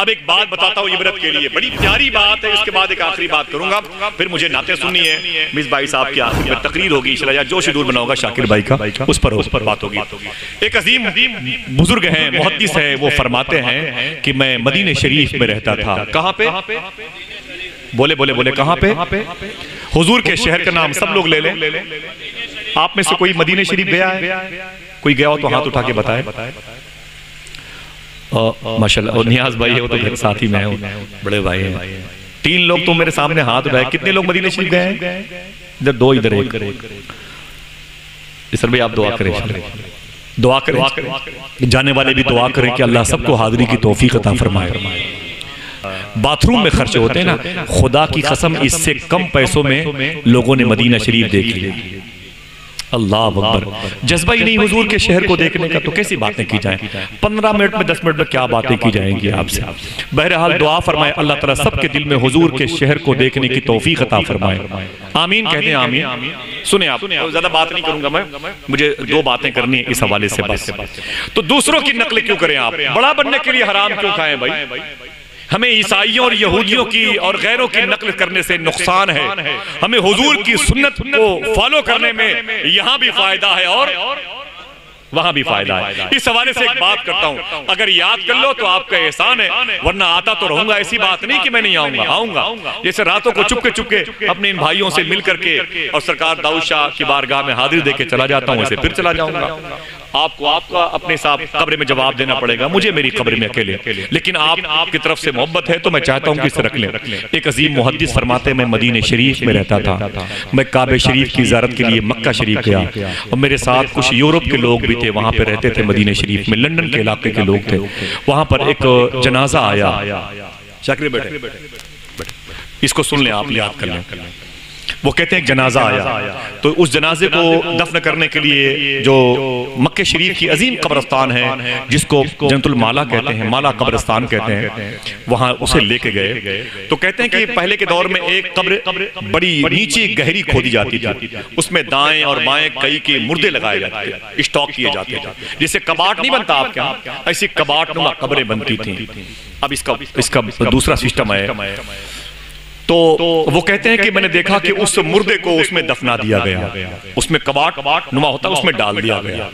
अब एक बात बताता हूँ इबरत के लिए। बड़ी प्यारी बात है, इसके बाद एक आखिरी बात करूँगा। फिर मुझे नाते सुननी है। मिस भाई साहब की आखिर में तकरीर होगी, इंशाल्लाह। जो शेड्यूल बनाऊँगा शाकिर भाई का। उस पर उस पर बात होगी। एक अजीम बुज़ुर्ग हैं, मुहद्दिस है, वो फरमाते हैं कि मैं मदीने शरीफ में रहता था। कहाँ पे? बोले बोले बोले, कहाँ पे? हुजूर के शहर का नाम सब लोग ले लें। आप में से कोई मदीने शरीफ गया है? कोई गया हो तो हाथ उठा के बताए। माशाल्लाह और नियाज भाई है वो तो मेरे साथ ही मैं हूँ बड़े भाई हैं। तीन लोग तो मेरे सामने हाथ उठाए। कितने लोग मदीने शरीफ गए हैं? इधर दो इधर एक। सर भाई आप दुआ करें दुआ करें। जाने वाले भी दुआ करें कि अल्लाह सबको हाजिरी की तोफीक अता फरमाए। बाथरूम में खर्चे होते हैं ना खुदा की कसम इससे कम पैसों में लोगों ने मदीना शरीफ देख लिया अल्लाह अकबर। जज्बा ही नहीं हुजूर के शहर को देखने का तो कैसी बातें की जाएँ? पंद्रह मिनट में दस मिनट में क्या बातें की जाएँगी आपसे? बहरहाल दुआ फरमाए अल्लाह ताला सबके दिल में हुजूर के शहर को देखने की तौफीक अता फरमाए। आमीन कहते हैं आमीन सुने आप ज़्यादा बात नहीं करूँगा मैं। मुझे दो बातें करनी है इस हवाले से बस। तो दूसरों की नकल क्यों करें आप? बड़ा बनने के लिए हराम क्यों खाएँ भाई? हमें ईसाइयों और यहूदियों की और गैरों की नकल करने से नुकसान है। हमें हुजूर की सुन्नत को फॉलो करने में यहाँ भी फ़ायदा है और वहाँ भी फ़ायदा है। इस हवाले से एक बात करता हूँ। अगर याद कर लो तो आपका एहसान है वरना आता तो रहूँगा ऐसी बात नहीं कि मैं नहीं आऊँगा। आऊँगा। जैसे रातों को चुपके चुपके अपने इन भाइयों से मिल करके और सरकार दाऊद शाह की बारगाह में हाजिर देके चला जाता हूँ ऐसे फिर चला जाऊँगा। आपको आपका अपने साथ कब्र में जवाब देना पड़ेगा। मुझे मेरी कब्र में अकेले। लेकिन आप आपकी तरफ़ से मोहब्बत है तो मैं चाहता हूँ कि इसे रख लें। एक अजीम मुहदस फरमाते मैं मदीने शरीफ में रहता था। मैं काबे शरीफ की इजारत के लिए मक्का शरीफ गया। और मेरे साथ कुछ यूरोप के लोग भी थे वहाँ पर रहते थे मदीने शरीफ में। लंदन के इलाके के लोग थे। वहाँ पर एक जनाजा आया। शाकिर बैठे। इसको सुन लें आप याद कर लें। वो कहते हैं जनाजा आया। तो उस जनाजे को दफन करने के लिए जो मक्के शरीफ की अजीम कब्रस्तान है, जिसको जनतुल माला कहते हैं, माला कब्रस्तान कहते हैं, वहाँ उसे लेके गए। तो कहते हैं कि पहले के दौर में एक कब्र बड़ी नीचे गहरी खोदी जाती थी। उसमें दाएँ और बाएँ कई के मुर्दे लगाए जाते थे, स्टॉक किए जाते थे। जिससे कबाट नहीं बनता आपके यहाँ, ऐसी कबाट नुमा कब्रें बनती थी। अब इसका इसका दूसरा सिस्टम है तो वो कहते हैं कि मैंने देखा कि उस मुर्दे को उसमें दफना दिया गया। उसमें कबाट कबाट नुमा होता, उसमें डाल दिया गया।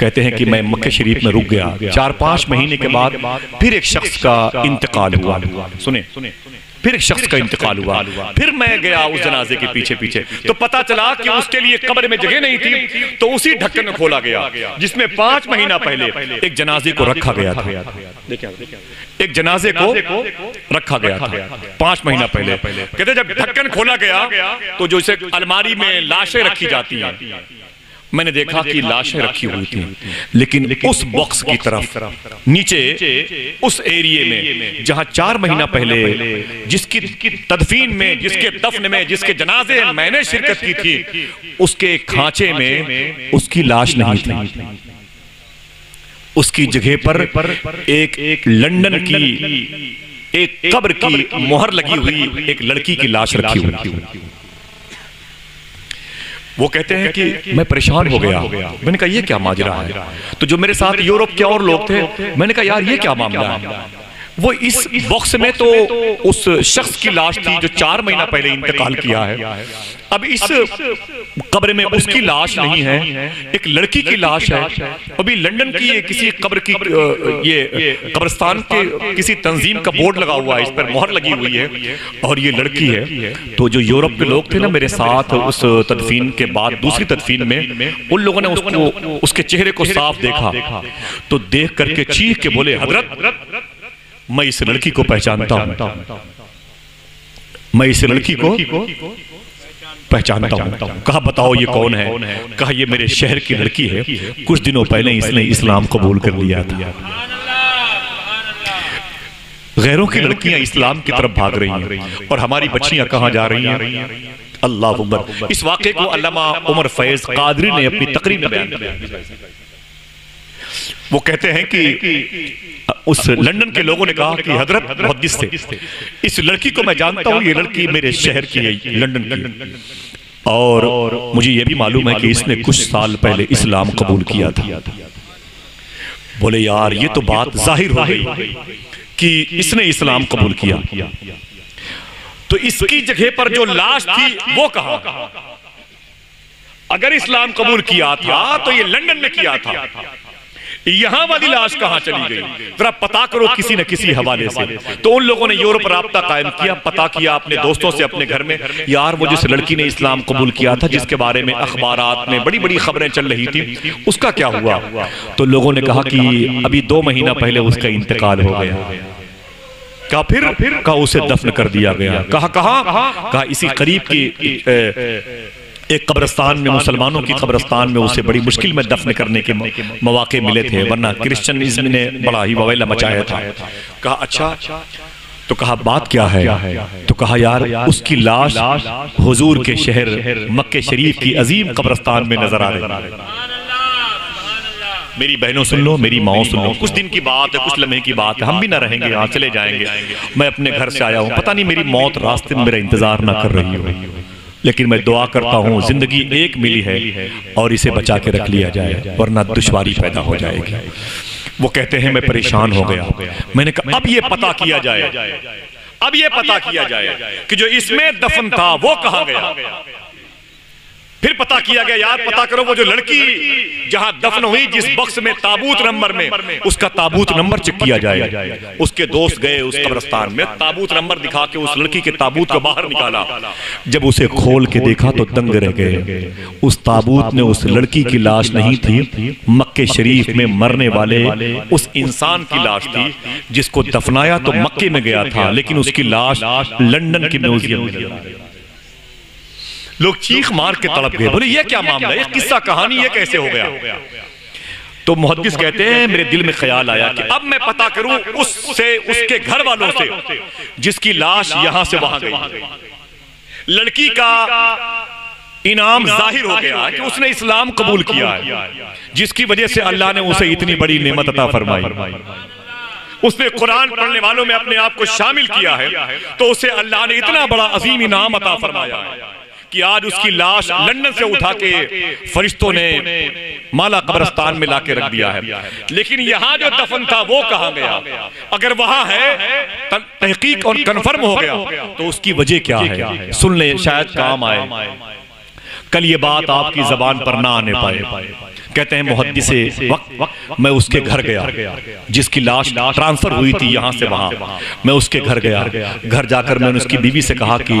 कहते हैं कि मैं मक्के शरीफ में रुक गया। चार पाँच महीने के बाद फिर एक शख्स का इंतकाल हुआ। सुने? फिर एक शख्स का इंतकाल हुआ। फिर मैं गया उस जनाजे के पीछे पीछे। तो पता चला कि उसके लिए कब्र में जगह नहीं थी तो उसी ढक्कन में खोला गया जिसमें पाँच महीना पहले एक जनाजे को रखा गया था। एक जनाजे को रखा गया था। पाँच महीना पहले। कहते जब ढक्कन खोला गया तो जो इसे अलमारी में लाशें रखी जाती हैं। मैंने देखा कि लाशें रखी हुई थी। लेकिन उस बॉक्स की तरफ़ नीचे उस एरिए में जहाँ चार महीना पहले जिसकी तदफीन में जिसके दफन में जिसके जनाजे मैंने शिरकत की थी उसके खांचे में उसकी लाश नहीं थी। उसकी जगह पर एक एक लंदन की एक कब्र की मोहर लगी हुई एक लड़की की लाश रखी हुई थी। वो कहते हैं कि मैं परेशान हो गया। मैंने कहा ये क्या माजरा है? तो जो मेरे साथ यूरोप के और लोग थे मैंने कहा यार ये क्या मामला है? वो इस बॉक्स में तो उस शख्स की लाश थी जो चार महीना पहले इंतकाल किया है। अब इस कब्र में उसकी लाश नहीं है। एक लड़की की लाश है। अभी लंदन की ये किसी कब्र की ये कब्रस्तान के किसी तंजीम का बोर्ड लगा हुआ है इस पर मोहर लगी हुई है। और ये लड़की है। तो जो यूरोप के लोग थे ना मेरे साथ उस तदफीन के बाद दूसरी तदफीन में उन लोगों ने उसको उसके चेहरे को साफ़ देखा। तो देख करके चीख के बोले हज़रत मैं इस लड़की को पहचानता हूँ। मैं इस लड़की को पहचानता हूँ। कहा, बताओ ये कौन है? कहा, ये मेरे शहर की लड़की है। कुछ दिनों पहले इसने इस्लाम कबूल कर लिया था। गैरों की लड़कियाँ इस्लाम की तरफ़ भाग रही हैं और हमारी बच्चियाँ कहाँ जा रही हैं? अल्लाह उमर। इस वाक्य को अल्लामा उमर फैज कादरी ने अपनी तकरीर में बयान किया। वो कहते हैं कि उस लंदन के लोगों ने कहा कि हज़रत मुहद्दिस थे। इस लड़की को मैं जानता हूँ, ये लड़की मेरे शहर की है, लंदन की और मुझे यह भी मालूम है कि इसने कुछ साल पहले इस्लाम कबूल किया था। बोले, यार, ये तो बात ज़ाहिर हो गई कि इसने इस्लाम कबूल किया। तो इसकी जगह पर जो लाश थी, वो कहा? अगर इस्लाम कबूल किया था तो ये लंदन में किया था। यहाँ वाली लाश कहाँ चली गई? जरा पता करो किसी न किसी हवाले से। तो उन लोगों ने यूरोप राबता कायम किया पता किया अपने दोस्तों से अपने घर में। यार वो जिस लड़की ने इस्लाम कबूल किया था जिसके बारे में अखबार में बड़ी बड़ी खबरें चल रही थी। उसका क्या हुआ? तो लोगों ने कहा कि अभी दो महीना पहले उसका इंतकाल हो गया। कहा फिर? कहा उसे दफन कर दिया गया। कहा कहा? कहा? इसी करीब की एक कब्रस्तान में मुसलमानों की कब्रस्तान में उसे बड़ी मुश्किल में दफन करने के मौके मिले थे वरना क्रिश्चियनिज्म ने बड़ा ही ववेला मचाया था। कहा अच्छा तो कहा बात क्या है? तो कहा यार उसकी लाश हुजूर के शहर मक्के शरीफ की अजीम कब्रस्तान में नज़र आ रही है। मेरी बहनों सुन लो मेरी माओ सुन लो। कुछ दिन की बात है कुछ लम्हे की बात है। हम भी ना रहेंगे यहाँ चले जाएँगे। मैं अपने घर से आया हूँ। पता नहीं मेरी मौत रास्ते में मेरा इंतज़ार ना कर रही हो। लेकिन मैं दुआ करता हूँ ज़िंदगी एक मिली है और इसे बचा के रख लिया जाए वरना दुश्वारी पैदा हो जाएगी। वो कहते हैं मैं परेशान हो गया। मैंने कहा अब ये पता किया जाए। अब ये पता किया जाए कि जो इसमें दफन था वो कहा गया। फिर पता किया गया यार पता करो वो जो लड़की जहाँ दफन हुई जिस बक्स में ताबूत नंबर में उसका ताबूत नंबर चेक किया जाए उसके दोस्त गए उस कब्रस्तान में ताबूत नंबर दिखा के उस लड़की के ताबूत को बाहर निकाला। जब उसे खोल के देखा तो दंग रह गए। उस ताबूत में उस लड़की की लाश नहीं थी मक्के शरीफ में मरने वाले उस इंसान की लाश थी जिसको दफनाया तो मक्के में गया था लेकिन उसकी लाश लंदन के म्यूज़ियम में लोग चीख मार के तड़प गए। बोले ये क्या मामला है? किस्सा कहानी ये कैसे हो गया? तो मुहदस कहते हैं मेरे दिल में ख्याल आया कि अब मैं पता करूँ उससे उसके घर वालों से जिसकी लाश यहाँ से वहाँ गई। लड़की का इनाम ज़ाहिर हो गया कि उसने इस्लाम कबूल किया है जिसकी वजह से अल्लाह ने उसे इतनी बड़ी नेमत अता फरमाई। उसने कुरान पढ़ने वालों में अपने आप को शामिल किया है तो उसे अल्लाह ने इतना बड़ा अजीम इनाम अता फरमाया है। कि आज उसकी लाश लंदन से उठा के फरिश्तों ने माला कब्रस्तान में लाके रख दिया है। लेकिन यहाँ जो दफन था वो कहा गया? अगर वहाँ है तहकीक और कन्फर्म हो गया तो उसकी वजह क्या है? सुन ले शायद काम आए। कल ये बात आपकी जबान पर ना आने पाए। कहते हैं मोहद्दी से वक्त मैं उसके घर गया जिसकी लाश ट्रांसफ़र हुई थी यहाँ से वहाँ। मैं उसके घर गया। घर जाकर मैंने उसकी बीवी से कहा कि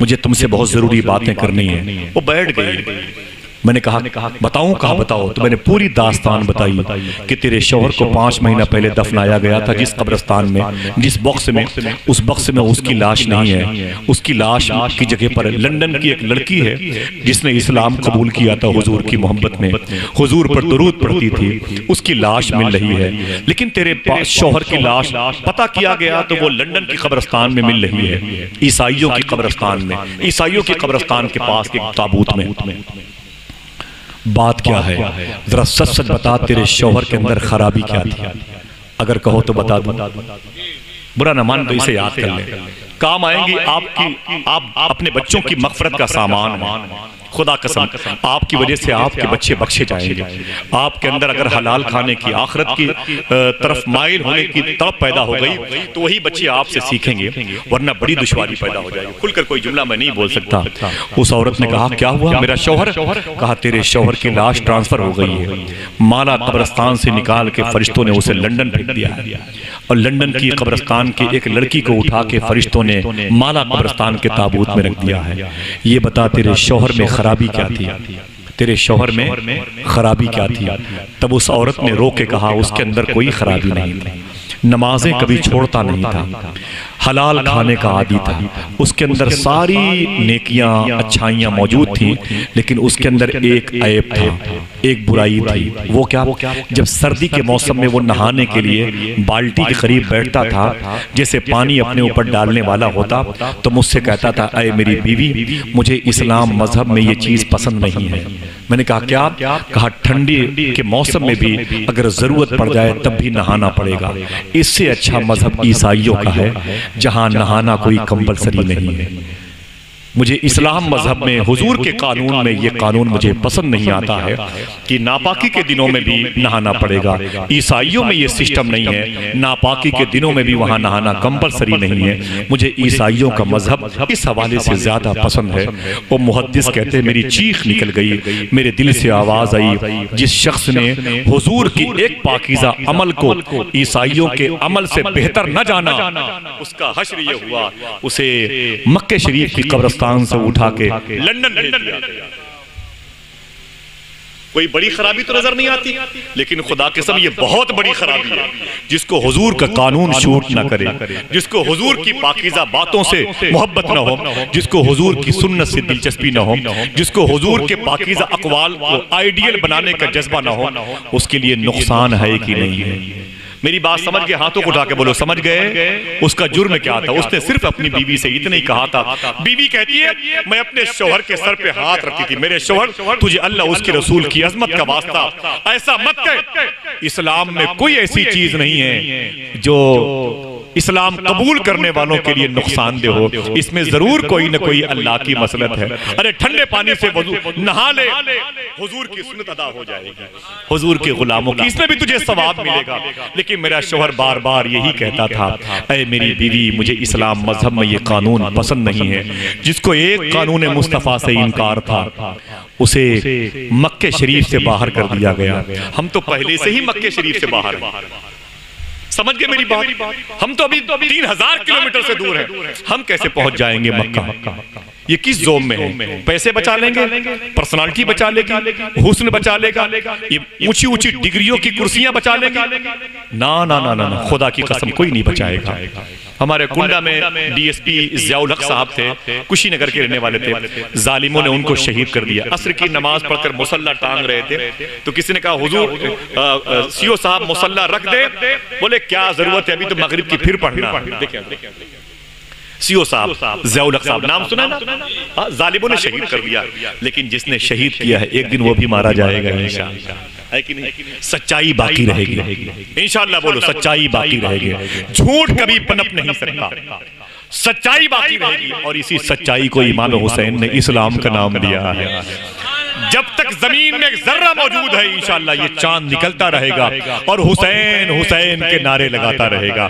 मुझे तुमसे बहुत ज़रूरी बातें करनी है। वो बैठ गई। मैंने कहा बताऊँ कहा बताओ? तो मैंने पूरी दास्तान बताई कि तेरे शोहर को पाँच महीना पहले दफनाया गया था जिस कब्रस्तान में जिस बॉक्स में उस बॉक्स में उसकी लाश नहीं है उसकी लाश की जगह पर लंदन की एक लड़की है जिसने इस्लाम कबूल किया था हुजूर की मोहब्बत में। हुजूर पर दरूद पड़ती थी उसकी लाश मिल रही है। लेकिन तेरे पास शोहर की लाश पता किया गया तो वो लंदन की कब्रस्तान में मिल रही है ईसाइयों की कब्रस्तान में ईसाइयों की कब्रस्तान के पास एक ताबूत में। बात क्या है? जरा सच सच बता, तेरे शोहर के अंदर खराबी क्या थी? अगर कहो तो बता दो। बुरा न मान तो इसे याद कर ले। काम आएँगी आपकी, आप अपने बच्चों की मफरत का सामान। खुदा कसम आपकी वजह से आपके बच्चे बख्शे जाएँगे। आपके अंदर अगर हलाल खाने की आखरत की तरफ़ माइल होने की तड़प पैदा हो गई तो वही बच्चे आपसे सीखेंगे वरना बड़ी दुश्वारी पैदा हो जाएगी। खुलकर कोई जुमला मैं नहीं बोल सकता। उस औरत ने कहा क्या हुआ? मेरा शौहर? कहा तेरे शौहर की लाश ट्रांसफ़र हो गई है। माला कब्रस्तान से निकाल के फरिश्तों ने उसे लंदन भेज दिया और लंदन की कब्रस्तान की एक लड़की को उठा के फरिश्तों ने माला कब्रस्तान के ताबूत में रख दिया है। ये बता तेरे शोहर में खराबी क्या थी? तेरे शोहर में खराबी क्या थी? तब उस औरत ने रो के कहा, उसके अंदर कोई खराबी नहीं थी। नमाजें कभी छोड़ता नहीं था। हलाल खाने का आदि था। उसके अंदर सारी नेकियाँ अच्छाइयाँ मौजूद थी लेकिन उसके अंदर एक ऐप था एक बुराई थी। वो क्या? जब सर्दी के मौसम में वो नहाने के लिए बाल्टी के करीब बैठता था जैसे पानी अपने ऊपर डालने वाला होता तो मुझसे कहता था अय मेरी बीवी मुझे इस्लाम मज़हब में ये चीज़ पसंद नहीं है। मैंने कहा क्या? कहा ठंडी के मौसम में भी अगर ज़रूरत पड़ जाए तब भी नहाना पड़ेगा इससे अच्छा मज़हब ईसाइयों का है जहाँ नहाना कोई कंपलसरी नहीं है। मुझे इस्लाम मज़हब में हुजूर के कानून में ये कानून मुझे पसंद नहीं आता है कि नापाकी के दिनों में भी नहाना पड़ेगा। ईसाइयों में ये सिस्टम नहीं है। नापाकी के दिनों में भी वहाँ नहाना कंपलसरी नहीं है। मुझे ईसाइयों का मज़हब इस हवाले से ज़्यादा पसंद है। वो मुहदस कहते हैं मेरी चीख निकल गई। मेरे दिल से आवाज़ आई जिस शख्स ने हुजूर की एक पाकिजा अमल को ईसाइयों के अमल से बेहतर न जाना उसका हश्र ये हुआ उसे मक्के शरीफ की कब्रस्तान पाकिस्तान से उठा के। लंदन कोई बड़ी खराबी तो नज़र नहीं आती, लेकिन खुदा के समय ये बहुत बड़ी खराबी है, जिसको हुजूर का कानून शूट ना करे, जिसको हुजूर की पाकिजा बातों से मोहब्बत ना हो, जिसको हुजूर की सुन्नत से दिलचस्पी ना हो, जिसको हुजूर के पाकिजा अकवाल को आइडियल बनाने का जज्बा ना हो, उसके लिए नुकसान है कि नहीं है। मेरी बात समझ के हाथों को उठा के बोलो समझ गए? उसका जुर्म क्या था? उसने सिर्फ़ अपनी बीवी से इतना ही कहा था। बीवी कहती है मैं अपने शोहर के सर पे हाथ रखती थी। मेरे शोहर तुझे अल्लाह उसके रसूल की अजमत का वास्ता। ऐसा मत कह इस्लाम में कोई ऐसी चीज़ नहीं है जो इस्लाम कबूल करने वालों के लिए नुकसानदेह हो। इसमें ज़रूर कोई ना कोई अल्लाह की मसलत है अरे ठंडे पानी से नहा ले हुजूर की सुनत अदा हो जाएगी हुजूर के गुलामों की इसमें भी तुझे सवाब मिलेगा लेकिन मेरा शोहर बार बार यही कहता था अरे मेरी बीवी मुझे इस्लाम मज़हब में ये कानून पसंद नहीं है जिसको एक कानून मुस्तफ़ा से इनकार था उसे मक्के शरीफ से बाहर कर दिया गया। हम तो पहले से ही मक्के शरीफ से बाहर समझ गए मेरी बात? हम तो अभी तो अभी तीन हज़ार किलोमीटर से दूर हैं। हम कैसे पहुँच जाएँगे मक्का? ये किस जोम में है? पैसे बचा लेंगे पर्सनालिटी बचा लेगी हुस्न बचा लेगा ये ऊँची ऊँची डिग्रियों की कुर्सियाँ बचा लेंगे ना ना ना ना खुदा की कसम कोई नहीं बचाएगा। हमारे कुंडा में डीएसपी जियाउल हक साहब थे। कुशीनगर के रहने वाले थे। जालिमों ने उनको शहीद कर दिया। असर की नमाज़ पढ़कर मुसल्ला टांग रहे थे। तो किसी ने कहा हुजूर सीओ साहब मुसल्ला रख दे। बोले क्या ज़रूरत है? अभी तो मगरिब की फिर पढ़ना। देखिए सीओ साहब जयाउल साहब नाम सुना ना? हाँ, जालिमों ने शहीद कर दिया। लेकिन जिसने शहीद किया है एक दिन वो भी मारा जाएगा है कि नहीं? सच्चाई बाकी रहेगी। इंशाल्लाह बोलो सच्चाई बाकी रहेगी। झूठ कभी पनप नहीं सकता। सच्चाई बाकी रहेगी और इसी सच्चाई को इमाम हुसैन ने इस्लाम का नाम दिया है। जब तक ज़मीन में एक जर्रा मौजूद है, इंशाल्लाह ये चाँद निकलता रहेगा और हुसैन हुसैन के नारे लगाता रहेगा।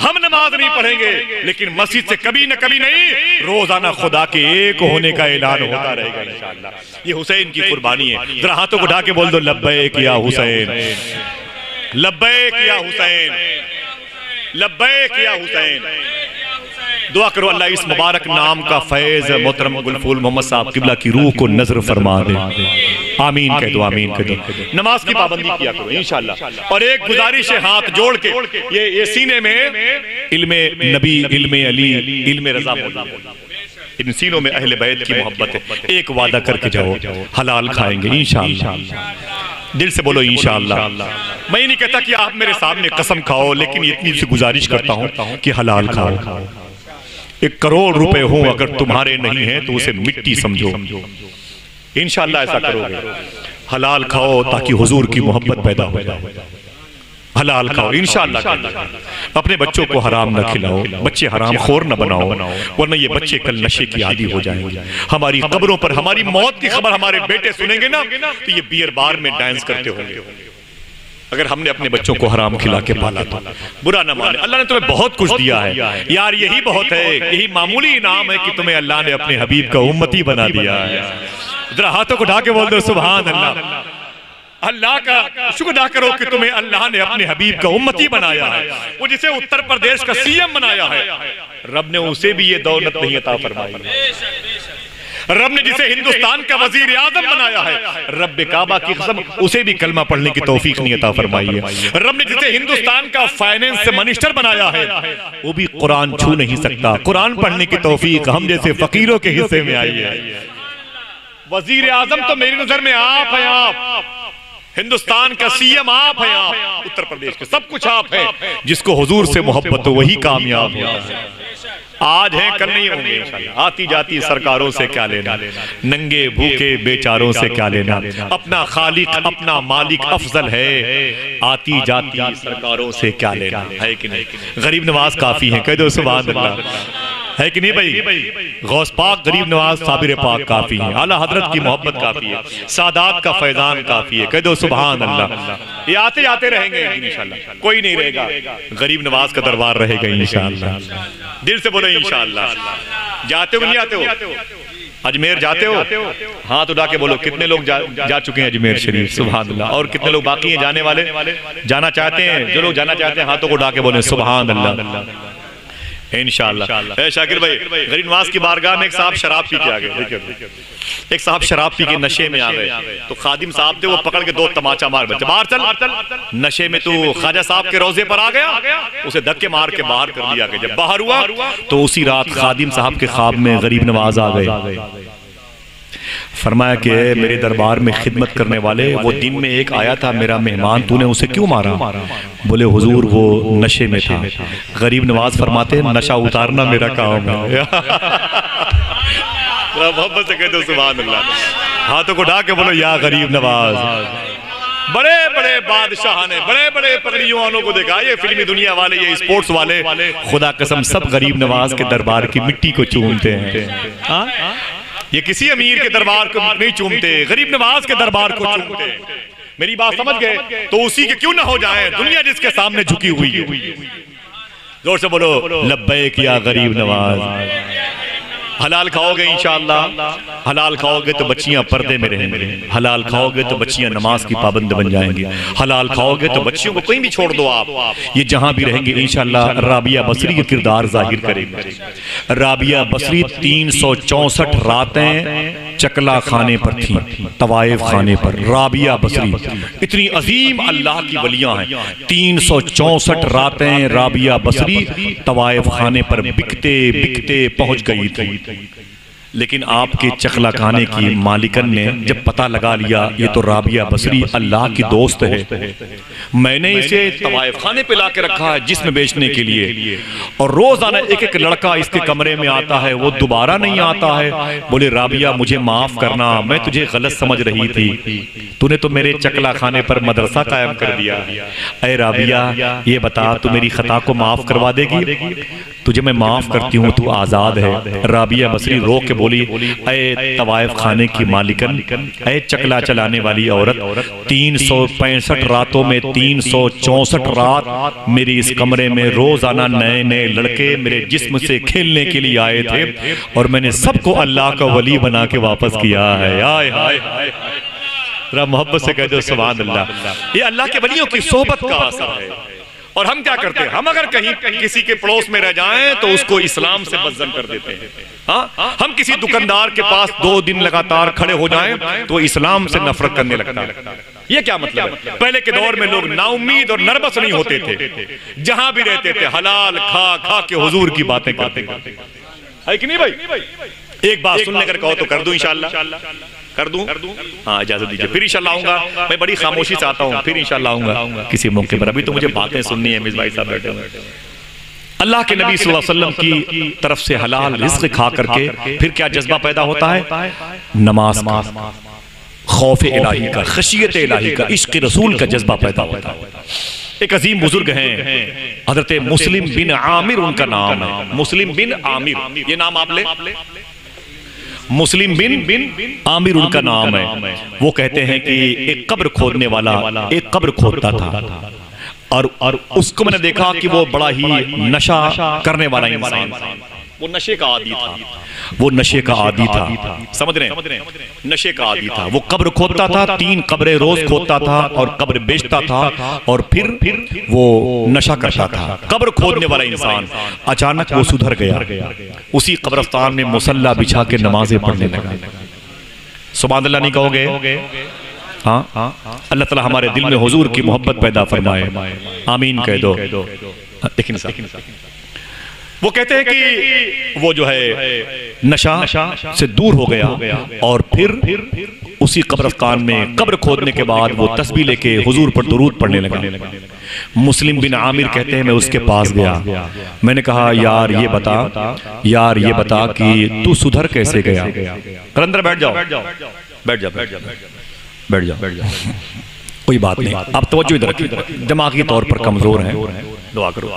हम नमाज़ नहीं पढ़ेंगे, लेकिन मस्जिद से कभी न कभी नहीं, रोज़ाना खुदा के एक होने का ऐलान होता रहेगा, इंशाल्लाह। ये हुसैन की कुर्बानी है। जरा हाथों को ढा के बोल दो लब्बे किया हुसैन। लब्बे किया हुसैन। लब्बे किया हुसैन। दुआ करो अल्लाह इस मुबारक नाम का फैज मोहतरम गुलफूल मोहम्मद साहब, किबला की रूह को नज़र फरमा दे। आमीन कह दो, आमीन कह दो। नमाज़ की पाबंदी किया करो, इंशाल्लाह। और एक गुजारिश है हाथ जोड़ के, ये ये सीने में इल्म नबी, इल्म अली, इल्म रजा इन सीनों में अहले बैत की मोहब्बत है। एक वादा करके जाओ, हलाल खाएँगे, इंशाल्लाह। दिल से बोलो, इंशाल्लाह। मैं नहीं कहता कि आप मेरे सामने कसम खाओ, लेकिन इतनी सी गुजारिश करता हूँ कि हलाल खाओ। एक करोड़ रुपए हो अगर तुम्हारे नहीं है तो उसे मिट्टी समझो। इनशाला ऐसा करोगे। हलाल खाओ ताकि हुजूर की मोहब्बत पैदा हो जाए। हलाल खाओ इनशाला अपने बच्चों को हराम न खिलाओ। बच्चे हराम खोर न बनाओ। वरना ये बच्चे कल नशे की आदि हो जाएँगे। हमारी कब्रों पर हमारी मौत की खबर हमारे बेटे सुनेंगे ना तो ये बियर बार में डांस करते होंगे। अगर हमने अपने बच्चों को हराम खिला के पाला तो। बुरा ना माने। अल्लाह ने तुम्हें बहुत कुछ दिया है। यार, यही बहुत है। यही मामूली इनाम है कि तुम्हें अल्लाह ने अपने हबीब का उम्मती बना दिया है। जरा हाथों को ढाके बोल दो सुबह अल्लाह अल्लाह का शुक्र अदा करो कि तुम्हें अल्लाह ने अपने हबीब का उम्मती बनाया है। वो जिसे उत्तर प्रदेश का सीएम बनाया है। रब ने उसे भी ये दौलत नहीं अता फरमाई। रब ने जिसे हिंदुस्तान का वज़ीर आज़म बनाया है रब काबा की कसम उसे भी कलमा पढ़ने की तोफीक नहीं अता फरमाई है। रब ने जिसे हिंदुस्तान का फाइनेंस मिनिस्टर बनाया है वो भी कुरान छू नहीं सकता। कुरान पढ़ने की तोफीक हम जैसे फकीरों के हिस्से में आई है। वज़ीर आज़म तो मेरी नज़र में आप है आप। हिंदुस्तान का सीएम आप हैं आप। उत्तर प्रदेश के सब कुछ आप हैं जिसको हुजूर से मोहब्बत हो वही कामयाब होता है। आज है, कल नहीं होंगे आती जाती सरकारों से क्या लेना? नंगे, भूखे, बेचारों से क्या लेना? अपना खालिक अपना मालिक अफजल है। आती जाती सरकारों से क्या लेना? है कि नहीं? गरीब नवाज़ काफ़ी है, कह दो सुबह है कि नहीं भाई? गौस पाक गरीब नवाज़ साबिर पाक काफ़ी है। आला हज़रत की मोहब्बत काफ़ी है। सादात का फैजान काफ़ी है। कह दो सुबहान अल्लाह ये आते आते रहेंगे इंशाल्लाह। कोई नहीं रहेगा। गरीब नवाज़ का दरबार रहेगा इंशाल्लाह। दिल से बोलो इंशाल्लाह। जाते हो नहीं आते हो? अजमेर जाते हो? हाथ उठा के बोलो कितने लोग जा, जा चुके हैं अजमेर शरीफ? सुबह अल्लाह और कितने लोग बाकी हैं जाने वाले? जाना चाहते हैं? जो लोग जाना चाहते हैं हाथों को डाके बोले सुबह अल्लाह इनशाला शाकिर भाई गरीब नवाज़ की बारगाह में एक साहब शराब पी के आ गए। देखिए एक साहब शराब पी के नशे में आ गए। तो खादिम साहब थे वो पकड़ के दो तमाचा मार बच्चे। बाहर चल। नशे में तो खाजा साहब के रोज़े पर आ गया। उसे धक्के मार के बाहर कर दिया गया। जब बाहर हुआ तो उसी रात खादिम साहब के ख्वाब में गरीब नवाज़ आ गए। फरमाया कि मेरे दरबार में खिदमत करने वाले वो दिन में एक आया था मेरा मेहमान तूने उसे क्यों मारा? बोले हुजूर वो नशे में था। गरीब नवाज़ फरमाते नशा उतारना मेरा काम है। मोहब्बत से कहते सुबह अल्लाह हाथों को ढा के बोलो या गरीब नवाज़। बड़े बड़े बादशाह ने बड़े बड़े पगड़ियों को देखा ये फिल्मी दुनिया वाले ये स्पोर्ट्स वाले। खुदा कसम सब गरीब नवाज़ के दरबार की मिट्टी को चूमते हैं। हाँ? ये किसी अमीर के दरबार को नहीं चूमते गरीब नवाज़ के दरबार को चूमते। मेरी बात समझ गए तो उसी के क्यों ना हो जाए? दुनिया जिसके सामने झुकी हुई है। ज़ोर से बोलो लब्बैक या गरीब नवाज़। हलाल खाओगे इंशाल्लाह हलाल खाओगे तो बच्चियाँ पर्दे में रहेंगे। हलाल खाओगे तो बच्चियाँ नमाज़ की पाबंद बन जाएँगी। हलाल खाओगे तो बच्चियों को कहीं भी छोड़ दो आप। ये जहाँ भी रहेंगे इंशाल्लाह राबिया बसरी किरदार ज़ाहिर करेंगे। राबिया बसरी तीन सौ चौसठ रातें चकला खाने पर थी तवायफ खाने पर राबिया बसरी। इतनी अजीम अल्लाह की वलियाँ हैं। तीन सौ चौसठ रातें राबिया बसरी तवायफ खाने पर बिकते बिकते पहुँच गई थी। लेकिन आपके चखला खाने की मालिकन ने जब पता लगा लिया ये तो राबिया बसरी अल्लाह की दोस्त है। मैंने इसे तवायफ खाने पे ला के रखा है जिसमें बेचने के लिए। और रोज़ाना एक एक लड़का इसके कमरे में आता है वो दोबारा नहीं आता है। बोले राबिया मुझे माफ़ करना मैं तुझे गलत समझ रही थी। तूने तो मेरे चकला खाने पर मदरसा कायम कर दिया। अरे राबिया ये बता तू मेरी खता को माफ़ करवा देगी तुझे मैं माफ़ करती हूँ तू आज़ाद है राबिया बसरी रो के बोली अय तवायफ खाने की मालिकन अय चकला चलाने वाली औरत, तीन सौ पैंसठ रातों में तीन सौ चौसठ रात मेरी इस कमरे में रोज़ाना नए नए लड़के मेरे जिस्म से खेलने के लिए आए थे और मैंने सबको अल्लाह का वली बना के वापस किया है। आय हाय मोहब्बत से कह दो सुबह अल्लाह। ये अल्लाह के वलियों की सोहबत का असर है। और हम क्या करते हैं? हम अगर कहीं किसी के पड़ोस में रह जाएँ तो उसको इस्लाम से बदजन कर देते हैं। हाँ हम किसी दुकानदार के पास दो दिन लगातार खड़े हो जाएँ तो इस्लाम से नफरत करने लगता है। ये क्या मतलब है? पहले के दौर में लोग नाउमीद और नर्वस नहीं होते थे। जहाँ भी रहते थे हलाल खा खा के हुजूर की बातें करते है कि नहीं भाई? एक बात सुनने कर कहो तो कर दू इंशाल्लाह। कर दूँ? हाँ इजाज़त दीजिए फिर इंशाल्लाह आऊँगा। मैं बड़ी खामोशी से आता हूँ फिर इंशाल्लाह आऊँगा। किसी मौके पर। अभी तो मुझे बातें सुननी है मिस भाई साहब बैठे हुए अल्लाह के नबी वसल्लम की तरफ़ से हलाल रिस्क खा करके फिर क्या जज्बा पैदा होता है? नमाज़ खौफ इलाही का खशियत इलाही का इश्क रसूल का जज्बा पैदा होता है। एक अजीम बुज़ुर्ग हैं। हज़रत मुस्लिम बिन आमिर उनका नाम है। मुस्लिम बिन आमिर। ये नाम आप ले। मुस्लिम बिन बिन आमिर उनका नाम है। वो कहते हैं कि एक कब्र खोदने वाला एक कब्र खोदता था। और और उसको मैंने देखा कि वो बड़ा ही नशा करने वाला इंसान वो नशे का आदि था। वो नशे का आदि था। समझ रहे नशे का आदि था। वो कब्र खोदता था, तीन कब्रें रोज खोदता था और कब्र बेचता था और फिर वो नशा करता था। कब्र खोदने वाला इंसान अचानक वो सुधर गया। उसी कब्रस्तान में मुसल्ला बिछा के नमाजें पढ़ने लगा। सुबह नहीं कहोगे? हाँ अल्लाह ताला हमारे दिल में हुजूर की मोहब्बत पैदा फरमाए। आमीन कह दो। लेकिन वो कहते हैं कि वो जो है नशा से दूर हो गया और फिर उसी कब्रस्तान में कब्र खोदने के बाद वो तस्बी लेके हुजूर पर दुरूद पढ़ने लगा। मुस्लिम बिन आमिर कहते हैं मैं उसके पास गया। मैंने कहा यार ये बता। यार ये बता कि तू सुधर कैसे गया? कलंदर बैठ जाओ। बैठ जाओ। बैठ जाओ बैठ जाओ। बैठ जाओ। कोई बात नहीं। आप तवज्जो इधर रखिए दिमागी तौर पर कमज़ोर हैं। दुआ करो।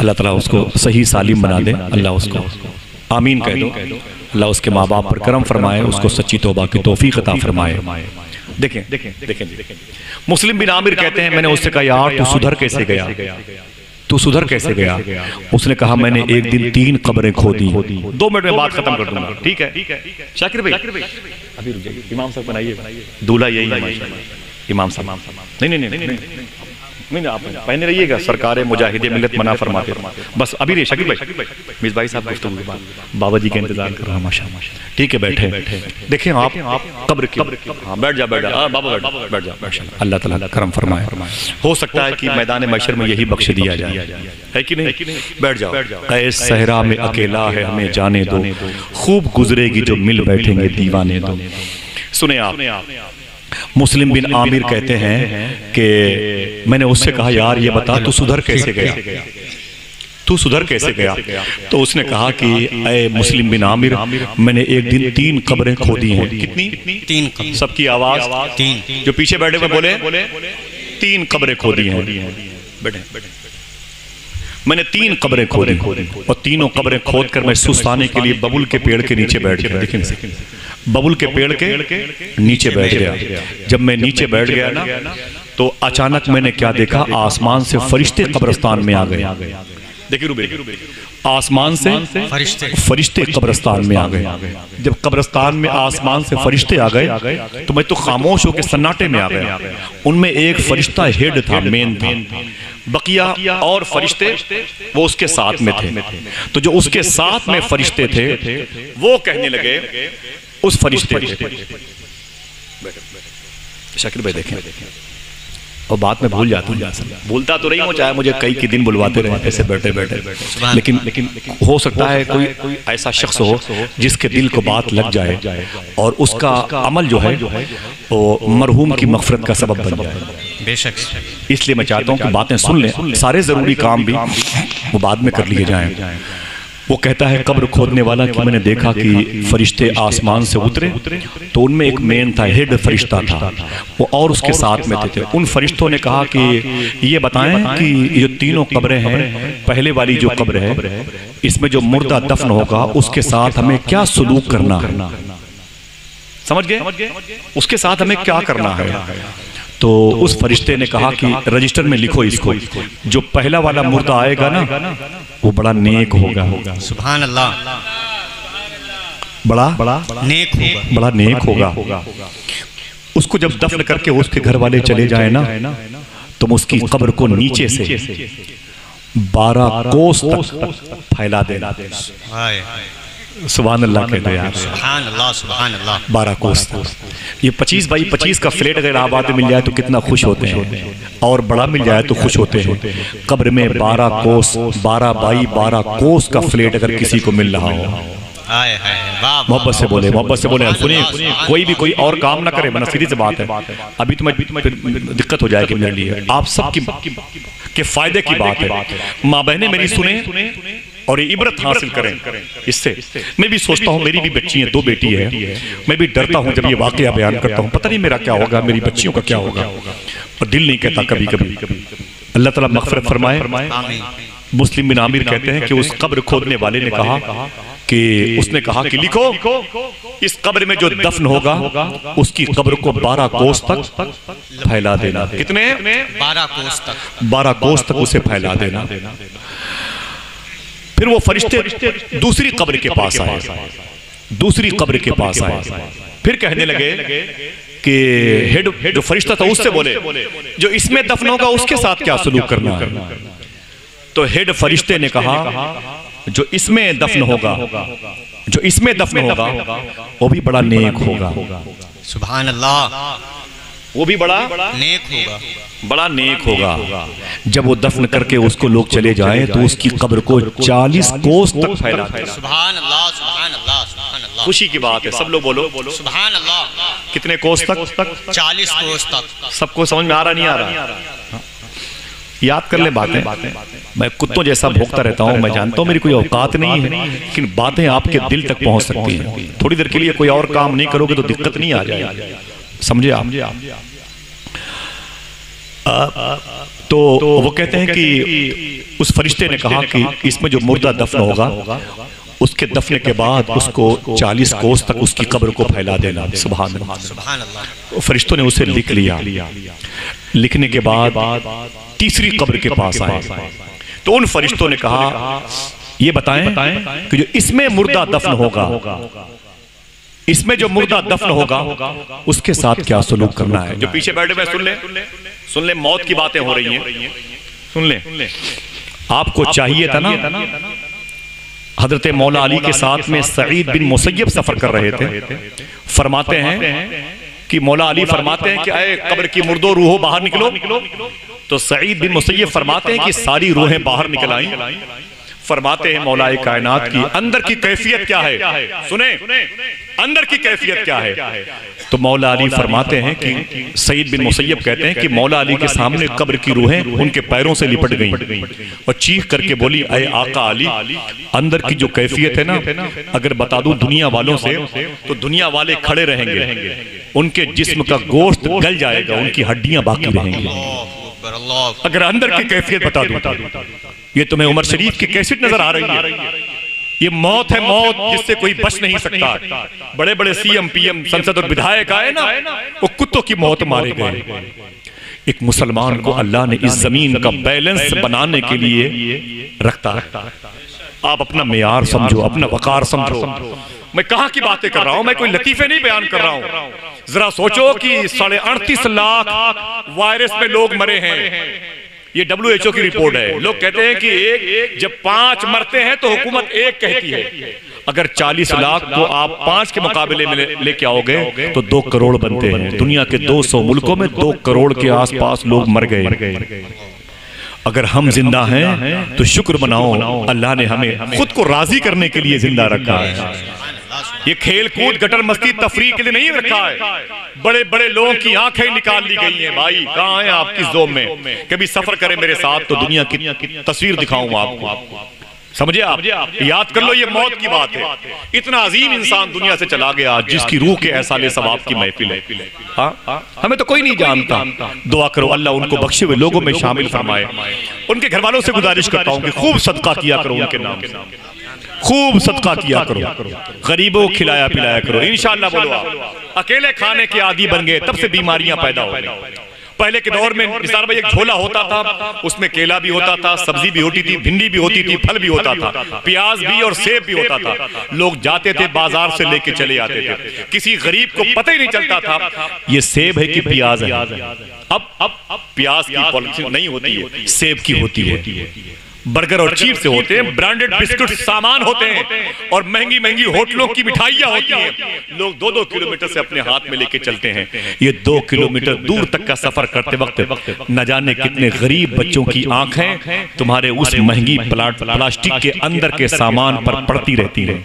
अल्लाह ताला उसको सही सालिम बना दे। अल्लाह उसको आमीन कह दो। अल्लाह उसके माँ बाप पर करम फरमाए उसको सच्ची तोबा की तोफ़ी अता फरमाए। देखें देखें देखें। मुस्लिम बिन आमिर कहते हैं मैंने उससे कहा यार तू सुधर कैसे गया? तू सुधर कैसे गया? उसने कहा मैंने एक दिन तीन कब्रें खो दी दो मिनट में बात खत्म कर दूँगा। ठीक है? शाकिर भाई अभी रुक जाइए इमाम साहब बनाइए। दूल्हा यही है इमाम साहब। नहीं। नहीं नहीं। नहीं आप पहने रहिएगा, सरकार मुजाहिद मिलत मना फरमाते बस अभी रे शकील भाई। मिस भाई साहब गुफ्तगू के बाद। बाबा जी का इंतज़ार कर रहा माशा ठीक है, बैठे देखें, आप कब्र की। हाँ बैठ जा बैठ जा। बाबा, बैठ बैठ जा। अल्लाह ताला करम फरमाए। हो सकता है कि मैदान मैशर में यही बख्श दिया जाए। है कि नहीं? बैठ जाओ। ऐस सहरा में अकेला है, हमें जाने दो। खूब गुजरेगी जो मिल बैठेंगे, दीवाने दो। सुने आप। मुस्लिम बिन आमिर कहते हैं कि मैंने उससे कहा यार ये बता तू सुधर कैसे गया? तू सुधर कैसे गया? तो उसने कहा कि अय मुस्लिम बिन आमिर मैंने एक दिन तीन कब्रें खो दी हैं। कितनी? तीन सबकी आवाज़ तीन। जो पीछे बैठे हुए बोले तीन कब्रें खो दी हैं। बैठे। मैंने तीन कब्रें खोदी और तीनों कब्रें खोद कर मैं सुस्ताने के लिए बबुल के पेड़ के नीचे बैठ गया। बबुल के पेड़ के नीचे बैठ गया। जब मैं नीचे बैठ गया ना तो अचानक मैंने क्या देखा? आसमान से फरिश्ते कब्रस्तान में आ गए। देखिए रूबे आसमान से फरिश्ते। फरिश्ते कब्रस्तान में आ गए। जब कब्रस्तान में आसमान से फरिश्ते आ गए तो मैं तो खामोश होकर सन्नाटे में आ गया। उनमें एक फरिश्ता हेड था मेन था। बकिया और फरिश्ते वो उसके साथ में थे। तो जो उसके साथ में फरिश्ते थे वो कहने लगे उस फरिश्ते शकील भाई देखें। और बात में भूल जाता हूँ। भूलता तो रही हूँ चाहे मुझे कई के दिन बुलवाते रहे ऐसे बैठे बैठे। लेकिन लेकिन हो सकता है कोई ऐसा शख्स हो जिसके दिल को बात लग जाए और उसका अमल जो है वो मरहूम की मफरत का सबब बन जाए। बेशक। इसलिए मैं चाहता हूँ कि बातें सुन लें। सारे ज़रूरी काम भी वो बाद में कर लिए जाएँ। वो कहता है, कब्र खोदने वाला कि मैंने देखा कि फरिश्ते आसमान से उतरे तो उनमें एक मेन था, हेड फरिश्ता था। वो और उसके साथ में थे उन फरिश्तों ने कहा कि ये बताएँ कि ये तीनों कब्रें हैं, पहले वाली जो कब्र है, इसमें जो मुर्दा दफन होगा, उसके साथ हमें क्या सलूक करना है? समझ गए? उसके साथ हमें क्या करना है? तो उस फरिश्ते ने कहा कि रजिस्टर में लिखो इसको। जो पहला वाला मुर्दा आएगा ना वो बड़ा नेक होगा। सुबह अल्लाह बड़ा? बड़ा? नेक होगा। बड़ा नेक होगा। उसको जब दफन करके उसके घर वाले चले जाए ना तुम उसकी कब्र को नीचे से बारह कोस तक फैला देना। हाय सुबहान अल्लाह कहते यार। सुभान अल्लाह सुभान अल्लाह बारह कोस ये पच्चीस बाई पच्चीस का फ्लेट अगर आबाद मिल जाए तो कितना खुश होते हैं। और बड़ा मिल जाए तो खुश होते हैं। कब्र में बारह कोस बारह बाई बारह कोस का फ्लेट अगर किसी को मिल रहा हो। मोहब्बत से बोले मोहब्बत से बोले। सुनिए कोई भी कोई और काम ना करे वरना सीधी से बात है। अभी तुम्हें दिक्कत हो जाएगी मेरे लिए। आप सबकी के फ़ायदे की बात है। माँ बहने मेरी सुने और ये इबरत हासिल करें। इससे मैं भी सोचता हूँ मेरी भी बच्ची है दो बेटी है। मैं भी डरता हूँ जब ये वाक्य बयान करता हूँ। पता नहीं मेरा क्या होगा मेरी बच्चियों का क्या होगा। और दिल नहीं कहता कभी कभी अल्लाह ताला मगफरत फरमाए। मुस्लिम बिन आमिर कहते हैं कि उस कब्र खोदने वाले ने कहा कि उसने कहा कि लिखो इस कब्र में जो दफन होगा उसकी कब्र को बारह कोस तक फैला देना। कितने? बारह कोस तक। बारह कोस तक उसे फैला देना। फिर वो फरिश्ते दूसरी कब्र के पास आए। दूसरी कब्र के पास आए। फिर कहने लगे कि हेड जो फरिश्ता था उससे बोले, जो इसमें दफन होगा, उसके साथ क्या सलूक करना है? तो हेड फरिश्ते ने कहा, जो इसमें दफन होगा, जो इसमें दफन होगा, वो भी बड़ा नेक होगा। सुभान अल्लाह वो भी बड़ा नेक होगा। बड़ा नेक होगा। जब वो दफन करके उसको लोग चले जाएँ तो उसकी कब्र को 40 कोस तक फैला खुशी की बात है सब लोग बोलो। सुभान अल्लाह कितने कोस तक? चालीस कोस तक। सबको समझ में आ रहा नहीं आ रहा? याद कर ले बातें। मैं कुत्तों जैसा भोगता रहता हूँ मैं जानता हूँ मेरी कोई औकात नहीं है लेकिन बातें आपके दिल तक पहुँच सकती हैं। थोड़ी देर के लिए कोई और काम नहीं करोगे तो दिक्कत नहीं आ जाएगी। समझे आप? तो वो कहते हैं कि उस फरिश्ते ने कहा कि इसमें जो मुर्दा दफन होगा उसके दफने के बाद उसको 40 कोस तक उसकी कब्र को फैला देना सुबह तो फरिश्तों ने उसे लिख लिया। लिखने के बाद तीसरी कब्र के पास आए। तो उन फरिश्तों ने कहा ये बताएँ कि जो इसमें मुर्दा दफन होगा। इसमें जो मुर्दा दफन होगा उसके साथ क्या सलूक करना है? जो पीछे बैठे हुए सुन ले। सुन ले मौत की बातें हो रही हैं। सुन ले। आपको चाहिए था ना? हज़रत मौला अली के साथ में सईद बिन मुसैब सफ़र कर रहे थे। फरमाते हैं कि मौला अली फरमाते हैं कि अय कब्र की मुर्दो रूहो बाहर निकलो। तो सईद बिन मुसैब फरमाते हैं कि सारी रूहें बाहर निकल आई। फरमाते हैं मौलाए कायनात की, अंदर की कैफियत क्या है? सुने, अंदर की कैफियत क्या है? तो मौला अली फरमाते हैं कि सईद बिन मुसैयब कहते हैं कि मौला अली के सामने कब्र की रूहें उनके पैरों से लिपट गईं। और चीख करके बोली अय आका अली, अंदर की जो कैफियत है ना, अगर बता दूँ दुनिया वालों से तो दुनिया वाले खड़े रहेंगे। उनके जिस्म का गोश्त गल जाएगा, उनकी हड्डियाँ बाकी रहेंगी। अगर अंदर की कैफियत बता दूँ ये तुम्हें उमर शरीफ की कैसेट नज़र आ रही है। ये मौत है मौत जिससे कोई बच नहीं सकता। बड़े बड़े सीएम पीएम संसद और विधायक आए ना, वो कुत्तों की मौत मारे गए। एक मुसलमान को अल्लाह ने इस ज़मीन का बैलेंस बनाने के लिए रखता है। आप अपना मेयार समझो, अपना वकार समझो। मैं कहा की बातें कर रहा हूँ? मैं कोई लतीफे नहीं बयान कर रहा हूँ। जरा सोचो कि साढ़े अड़तीस लाख वायरस में लोग मरे हैं। ये डब्ल्यू एच ओ की रिपोर्ट है। लोग कहते हैं कि एक जब पाँच मरते हैं तो हुकूमत एक कहती है। अगर 40 लाख को आप पाँच के मुकाबले में लेके आओगे तो दो करोड़ बनते हैं। दुनिया के 200 मुल्कों में दो करोड़ के आसपास लोग मर गए। अगर हम ज़िंदा हैं तो शुक्र मनाओ। अल्लाह ने हमें खुद को राज़ी करने के लिए ज़िंदा रखा है। ये खेल कूद गटर मस्ती तफरी के लिए नहीं रखा है। बड़े बड़े लोगों की आँखें निकाल ली गई हैं, भाई। कहाँ है आप किस जोम में? कभी सफ़र करें मेरे साथ तो दुनिया की तस्वीर दिखाऊँ आपको। समझे आप? याद कर लो ये मौत की बात है। इतना अजीम इंसान दुनिया से चला गया जिसकी रूह के ऐसा ले सवाब की महफिल है। हाँ? हमें तो कोई नहीं जानता। दुआ करो अल्लाह उनको बख्शे हुए लोगों में शामिल फरमाए। उनके घर वालों से गुजारिश करता हूँ कि खूब सदका किया करो उनके नाम खूब सदका किया करो। गरीबों को खिलाया पिलाया करो। इंशाल्लाह बोलो आप अकेले खाने के आदि बन गए तब से बीमारियाँ पैदा हो गई। पहले के दौर में निसार भाई एक झोला होता था उसमें केला भी होता था सब्ज़ी भी होती थी भिंडी भी होती थी फल भी होता था। प्याज भी और सेब भी होता था। लोग जाते थे बाज़ार से लेके चले आते थे। किसी गरीब को पता ही नहीं चलता था ये सेब है कि प्याज है। अब अब अब प्याज की पॉलिसी नहीं होती है। सेब की होती है। बर्गर और चीप से होते हैं ब्रांडेड बिस्कुट सामान होते हैं। और महँगी महँगी होटलों की मिठाइयाँ होती हैं। लोग दो दो किलोमीटर से अपने हाथ में लेके चलते हैं। ये दो किलोमीटर दूर तक का सफ़र करते वक्त न जाने कितने गरीब बच्चों की आँखें तुम्हारे उस महँगी प्लास्टिक के अंदर के सामान पर पड़ती रहती हैं।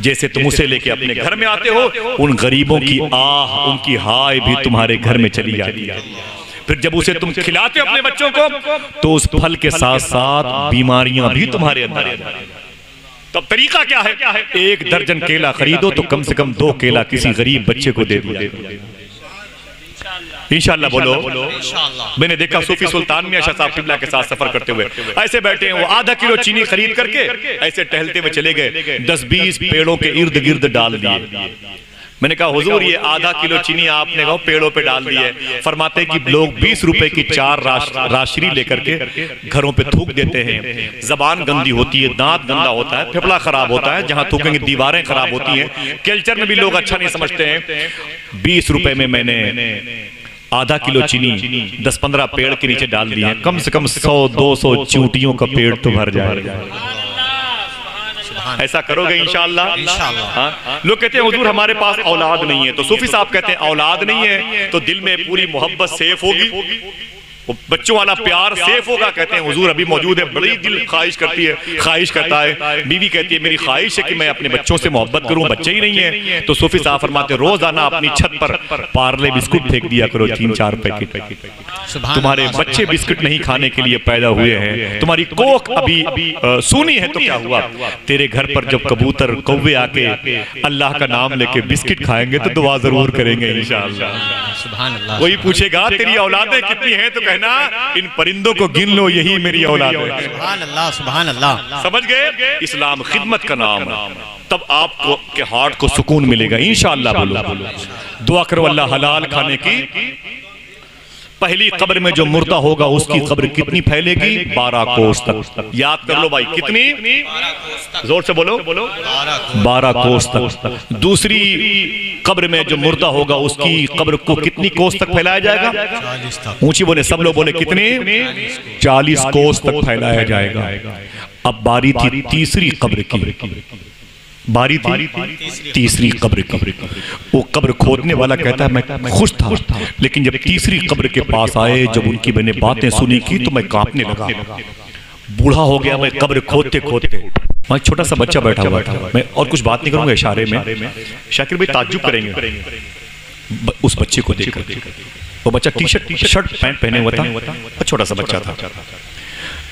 जैसे तुम उसे लेके अपने घर में आते हो उन गरीबों की आह उनकी हाय भी तुम्हारे घर में चली जाती है। फिर जब उसे तुम खिलाते हो अपने बच्चों को तो उस फल के साथ साथ बीमारियाँ भी तुम्हारे अंदर तब तरीका क्या है? एक दर्जन केला खरीदो तो कम से कम दो केला किसी गरीब बच्चे को दे दिया। इंशाल्लाह बोलो। मैंने देखा सूफी सुल्तान मियाँ शाह साहब किबला के साथ सफ़र करते हुए। ऐसे बैठे हैं वो आधा किलो चीनी खरीद करके ऐसे टहलते हुए चले गए। दस बीस पेड़ों के इर्द गिर्द डाल दिए। मैंने कहा हुजूर ये आधा किलो चीनी आपने कहा पेड़ों पे डाल दी है। फरमाते कि लोग बीस रुपए की चार राश, राशरी लेकर के घरों पे थूक देते हैं। जबान गंदी होती है दांत गंदा होता है फेफड़ा खराब होता है जहाँ थूकेंगे दीवारें खराब होती हैं। कल्चर में भी लोग अच्छा नहीं समझते हैं। बीस रुपए में मैंने आधा किलो चीनी दस पंद्रह पेड़ के नीचे डाल दी है। कम से कम सौ दो सौ चूटियों का पेड़ तो भर जाएगा। ऐसा करोगे इनशाला। हाँ? लोग कहते हैं हजूर हमारे पास औलाद नहीं है। तो सूफी साहब कहते हैं औलाद नहीं है। तो दिल में पूरी मोहब्बत सेफ़ होगी। वो बच्चों वाला प्यार सेफ़ होगा कहते हैं हुजूर अभी मौजूद है बड़ी दिल ख्वाहिश करती है ख्वाहिश करता है बीवी कहती है मेरी ख्वाहिश है कि मैं अपने बच्चों से मोहब्बत करूँ बच्चे ही नहीं है। तो सूफी साहब फरमाते रोज़ाना अपनी छत पर पार्ले बिस्कुट फेंक दिया करो तीन चार पैकेट। तुम्हारे बच्चे बिस्कुट नहीं खाने के लिए पैदा हुए हैं। तुम्हारी कोख अभी सूनी है तो क्या हुआ? तेरे घर पर जब कबूतर कौवे आके अल्लाह का नाम लेके बिस्किट खाएँगे तो दुआ ज़रूर करेंगे अल्लाह कोई पूछेगा तेरी औलादें कितनी हैं? तो कहना इन परिंदों को गिन लो यही मेरी औलाद है। सुभान अल्लाह सुभान अल्लाह समझ गए? इस्लाम खिदमत का नाम है। तब आपको के हार्ट को सुकून मिलेगा। इंशाअल्लाह बोलो। दुआ करो अल्लाह हलाल खाने की पहली कब्र में जो मुर्दा होगा उसकी कब्र कितनी फैलेगी? बारह कोस तक। याद कर लो भाई कितनी? ज़ोर से बोलो। बारह कोस तक। दूसरी कब्र में जो मुर्दा होगा उसकी कब्र को कितनी कोस तक फैलाया जाएगा? ऊँची बोले सब लोग बोले कितने? चालीस कोस तक फैलाया जाएगा। अब बारी थी तीसरी कब्र की। बारी थी, तीसरी कब्र की। वो कब्र खोदने वाला कहता है, मैं खुश था, लेकिन जब तीसरी कब्र के पास आए, जब उनकी मैंने बातें सुनी की तो मैं कांपने लगा। बूढ़ा हो गया मैं कब्र खोदते खोदते। वहाँ छोटा सा बच्चा बैठा हुआ था। मैं और कुछ बात नहीं करूँगा इशारे में। शाकिर भाई ताज्जुब करेंगे। उस बच्चे को देख कर वो बच्चा टी शर्ट शर्ट पैंट पहने हुआ था छोटा सा बच्चा था।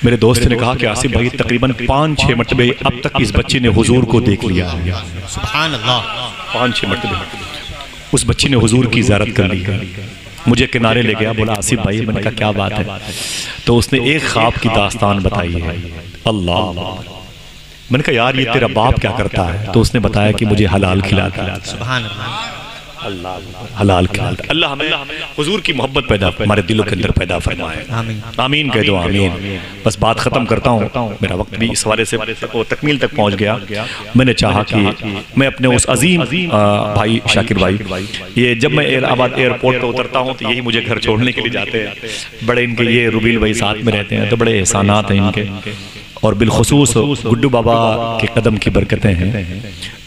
मेरे दोस्त ने कहा कि आसिफ भाई तकरीबन पाँच छह मरतबे अब तक इस बच्चे ने हुजूर को देख लिया। है पाँच छह मरतबे। उस बच्चे ने हुजूर की इजारत कर ली। मुझे किनारे ले गया बोला आसिफ भाई मैंने कहा क्या बात है? तो उसने एक ख्वाब की दास्तान बताई है। अल्लाह। मैंने कहा यार ये तेरा बाप क्या करता है? तो उसने बताया कि मुझे हलाल खिलाता है। हलाल खिलाता। अल्लाह हमें हुजूर की मोहब्बत पैदा हमारे दिलों के अंदर पैदा फरमाए। आमीन। आमीन कह दो आमीन बस बात खत्म करता हूँ। मेरा वक्त भी इस हवाले से तकमील तक पहुँच गया। मैंने चाहा कि मैं अपने उस अजीम भाई शाकिर भाई। ये जब मैं इलाहाबाद एयरपोर्ट पर उतरता हूँ तो यही मुझे घर छोड़ने के लिए जाते हैं। बड़े इनके ये रुबील भाई साथ में रहते हैं तो बड़े एहसानात हैं इनके। और बिलखसूस गुड्डू बाबा के कदम की बरकतें हैं।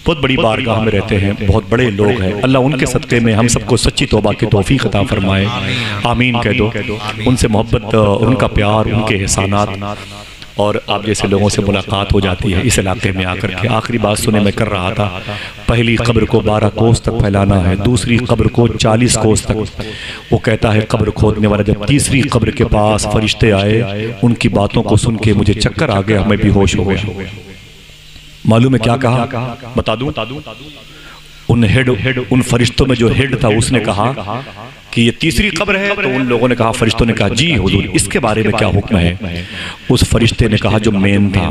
बहुत बड़ी बारगाह में रहते हैं। बहुत बड़े लोग हैं। अल्लाह उनके सदक़े में हम सबको सच्ची तोबा की तोहफी अता फरमाए। आमीन कह दो। उनसे मोहब्बत उनका प्यार उनके एहसानात। और आप जैसे लोगों से मुलाकात हो जाती है इस इलाके में आकर के। आखिरी बात सुने मैं कर रहा था, पहली कब्र को बारह कोस तक फैलाना है, दूसरी कब्र को चालीस कोस तक। वो कहता है, कब्र खोदने वाला जब तीसरी कब्र के पास फरिश्ते आए, उनकी बातों को सुन के मुझे चक्कर आ गया, मैं बेहोश हो गया। मालूम है क्या कहा? बता दूँ? उन हेड, उन फरिश्तों में जो हेड था, उसने कहा कि ये तीसरी कब्र है तो उन लोगों ने कहा फरिश्तों ने कहा जी हुजूर इसके बारे में क्या हुक्म है? उस फरिश्ते ने कहा जो मेन था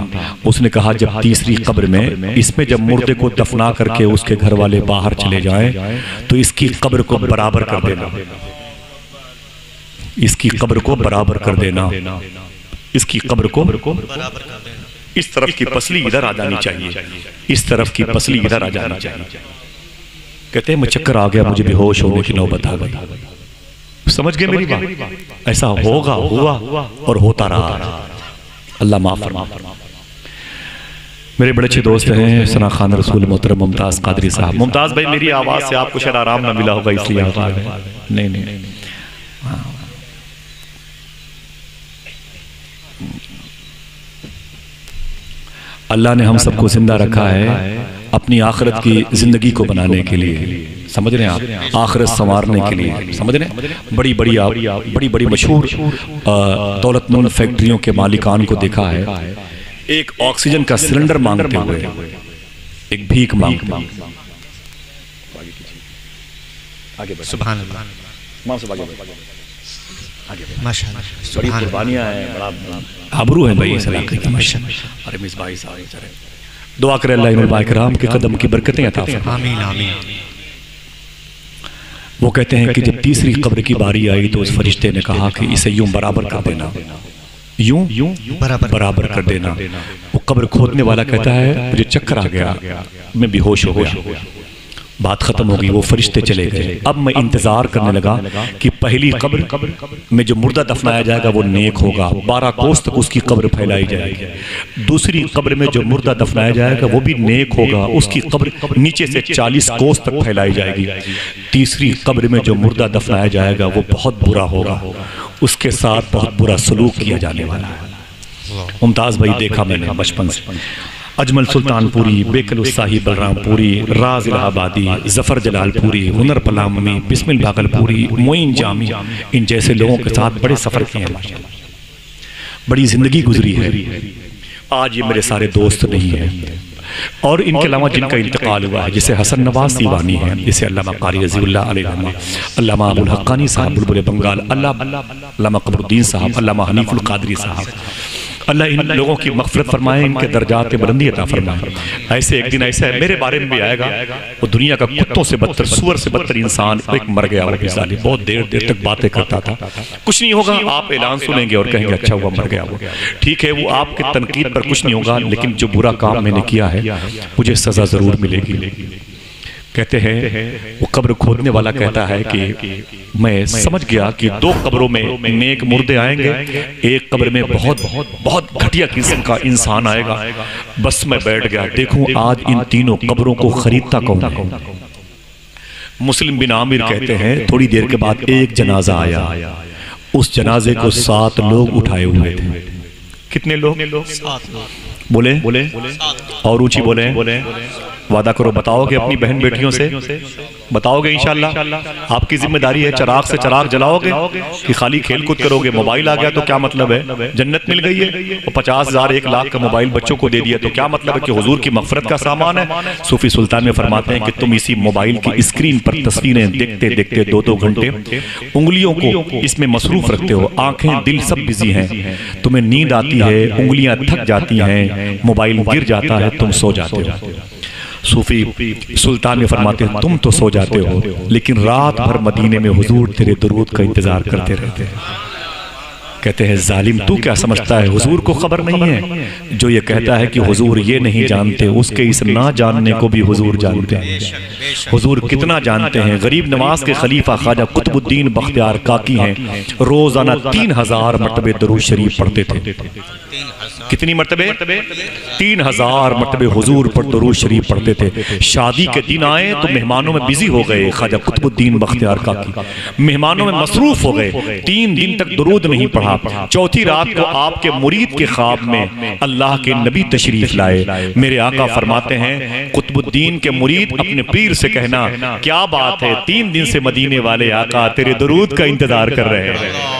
उसने कहा जब तीसरी कब्र में इसमें जब मुर्दे को दफना करके उसके घर वाले बाहर चले जाएँ तो इसकी कब्र को बराबर कर देना। इसकी कब्र को बराबर कर देना। इसकी कब्र को बराबर कर देना। इस तरफ़ की पसली इधर आ जानी चाहिए। इस तरफ़ की पसली इधर आ जानी चाहिए। कहते हैं मैं चक्कर आ गया मुझे बेहोश होने की नौबत आ गई। समझ गए मेरी बात? ऐसा होगा हुआ और होता रहा। अल्लाह माफ़ फरमा। मेरे बड़े अच्छे दोस्त हैं सना खान रसूल मोहतरम मुमताज़ कादरी साहब। मुमताज़ भाई मेरी आवाज़ से आपको शायद आराम ना मिला होगा इसलिए आवाज़ नहीं नहीं। हाँ। अल्लाह ने हम सबको ज़िंदा रखा है। अपनी आखिरत की ज़िंदगी को बनाने के लिए। समझ रहे हैं आप? आखिरत संवारने के लिए। समझ रहे हैं? बड़ी बड़ी आप बड़ी बड़ी मशहूर दौलतमंद फैक्ट्रियों के मालिकान को देखा है। एक ऑक्सीजन का सिलेंडर मांगते हुए एक भीख मांग हुए। सुभान अल्लाह बड़ी कुर्बानियाँ हैं बड़ा आबरू है भाई इस इलाके की। अरे मिस भाई साहब दुआ करे अल्लाह बाकराम के कदम की बरकतें अता आमीन वो कहते हैं कि जब तीसरी कब्र की बारी आई तो उस फरिश्ते ने कहा कि इसे यूँ बराबर कर देना। यूँ यूँ बराबर बराबर कर देना। वो कब्र खोदने वाला कहता है मुझे चक्कर आ गया मैं बेहोश हो गया। बात खत्म हो गई, वो फरिश्ते चले गए। अब मैं इंतज़ार करने लगा कि पहली कब्र में जो मुर्दा दफनाया जाएगा, वो नेक होगा। बारह कोस तक उसकी कब्र फैलाई जाएगी। दूसरी कब्र में जो मुर्दा दफनाया जाएगा, वो भी नेक होगा। उसकी कब्र नीचे से चालीस कोस तक फैलाई जाएगी। तीसरी कब्र में जो मुर्दा दफनाया जाएगा, वो बहुत बुरा होगा। उसके साथ बहुत बुरा सलूक किया जाने वाला है। मुमताज़ भाई, देखा मैंने बचपन से। अजमल सुल्तानपुरी बेकल साहिब बलरामपुरी राज इलाहाबादी ज़फ़र जलालपुरी हुनर पलामी बिस्मिल भागलपुरी मोइन जामी। इन जैसे लोगों के साथ बड़े सफ़र किए हैं बड़ी ज़िंदगी गुजरी है। आज ये मेरे सारे दोस्त नहीं हैं। और इनके अलावा जिनका इंतकाल हुआ है जैसे हसन नवाज़ सीवानी है जैसे अल्लामा कारी अल्लामा अबुल हक्कानी साहब बुलबुल बंगाल अल्लाह अल्लामा कमरुद्दीन साहब अल्लामा हनीफुल कादरी साहब। अल्लाह इन लोगों की मगफरत फरमाए इनके दर्जात बुलंदी अता फरमाए। ऐसे एक दिन ऐसा है मेरे बारे में भी आएगा वो दुनिया का कुत्तों से बदतर सुअर से बदतर इंसान एक मर गया बहुत देर देर तक बातें करता था। कुछ नहीं होगा आप ऐलान सुनेंगे और कहेंगे अच्छा हुआ मर गया वो। ठीक है वो आपके तनकीद पर कुछ नहीं होगा लेकिन जो बुरा काम मैंने किया है मुझे सजा ज़रूर मिलेगी। कहते हैं वो कब्र खोदने वाला कहता है कि मैं समझ गया कि दो कब्रों में नेक मुर्दे आएँगे एक कब्र में बहुत बहुत बहुत घटिया किस्म का इंसान आएगा। बस मैं बैठ गया देखूँ आज इन तीनों कब्रों को खरीदता कौन है? मुस्लिम बिन आमिर कहते हैं थोड़ी देर के बाद एक जनाजा आया। उस जनाजे को सात लोग उठाए हुए थे। कितने लोग? लोग। बोले? बोले? और ऊँची बोले बोले? वादा करो बताओगे अपनी बहन बेटियों से? बताओगे इंशाल्लाह? आपकी ज़िम्मेदारी है चराग से चराग जलाओगे कि खाली खेल कूद करोगे मोबाइल आ गया तो क्या मतलब है? जन्नत मिल गई है और पचास हज़ार एक लाख का मोबाइल बच्चों को दे दिया तो क्या मतलब है कि हुजूर की मफरत का सामान है? सूफी सुल्तान में फरमाते हैं कि तुम इसी मोबाइल की स्क्रीन पर तस्वीरें देखते देखते दो दो घंटे। उंगलियों को इसमें मसरूफ रखते हो आँखें दिल सब बिज़ी हैं। तुम्हें नींद आती है उंगलियाँ थक जाती हैं मोबाइल गिर जाता है। तुम सो जाते हो। सूफी सुल्तान फरमाते हैं, तुम तो सो जाते हो, लेकिन रात भर मदीने में हुजूर तेरे दरूद का इंतज़ार करते रहते हैं। कहते हैं, जालिम तू क्या समझता है? हुजूर को खबर नहीं है। जो ये कहता है कि हुजूर ये नहीं जानते, उसके इस ना जानने को भी हुजूर जानते हैं। हुजूर कितना जानते हैं? गरीब नवाज़ के खलीफा ख्वाजा कुतुबुद्दीन बख्तियार काकी हैं। रोज़ाना तीन हज़ार मरतबे दरूद शरीफ पढ़ते थे। कितनी मरतबे? तीन हज़ार मरतबे हुजूर पर दरूद शरीफ पढ़ते थे। शादी के दिन आए तो मेहमानों में बिज़ी हो गए ख्वाजा कुतुबुद्दीन बख्तियार काकी। मेहमानों में मसरूफ हो गए। तीन दिन तक दरूद नहीं पढ़ा चौथी रात को आपके मुरीद के ख्वाब में अल्लाह के नबी तशरीफ़ लाए। मेरे आका फरमाते हैं कुतुबुद्दीन के मुरीद अपने पीर से कहना क्या बात है तीन दिन से मदीने वाले आका तेरे दरूद का इंतज़ार कर रहे हैं।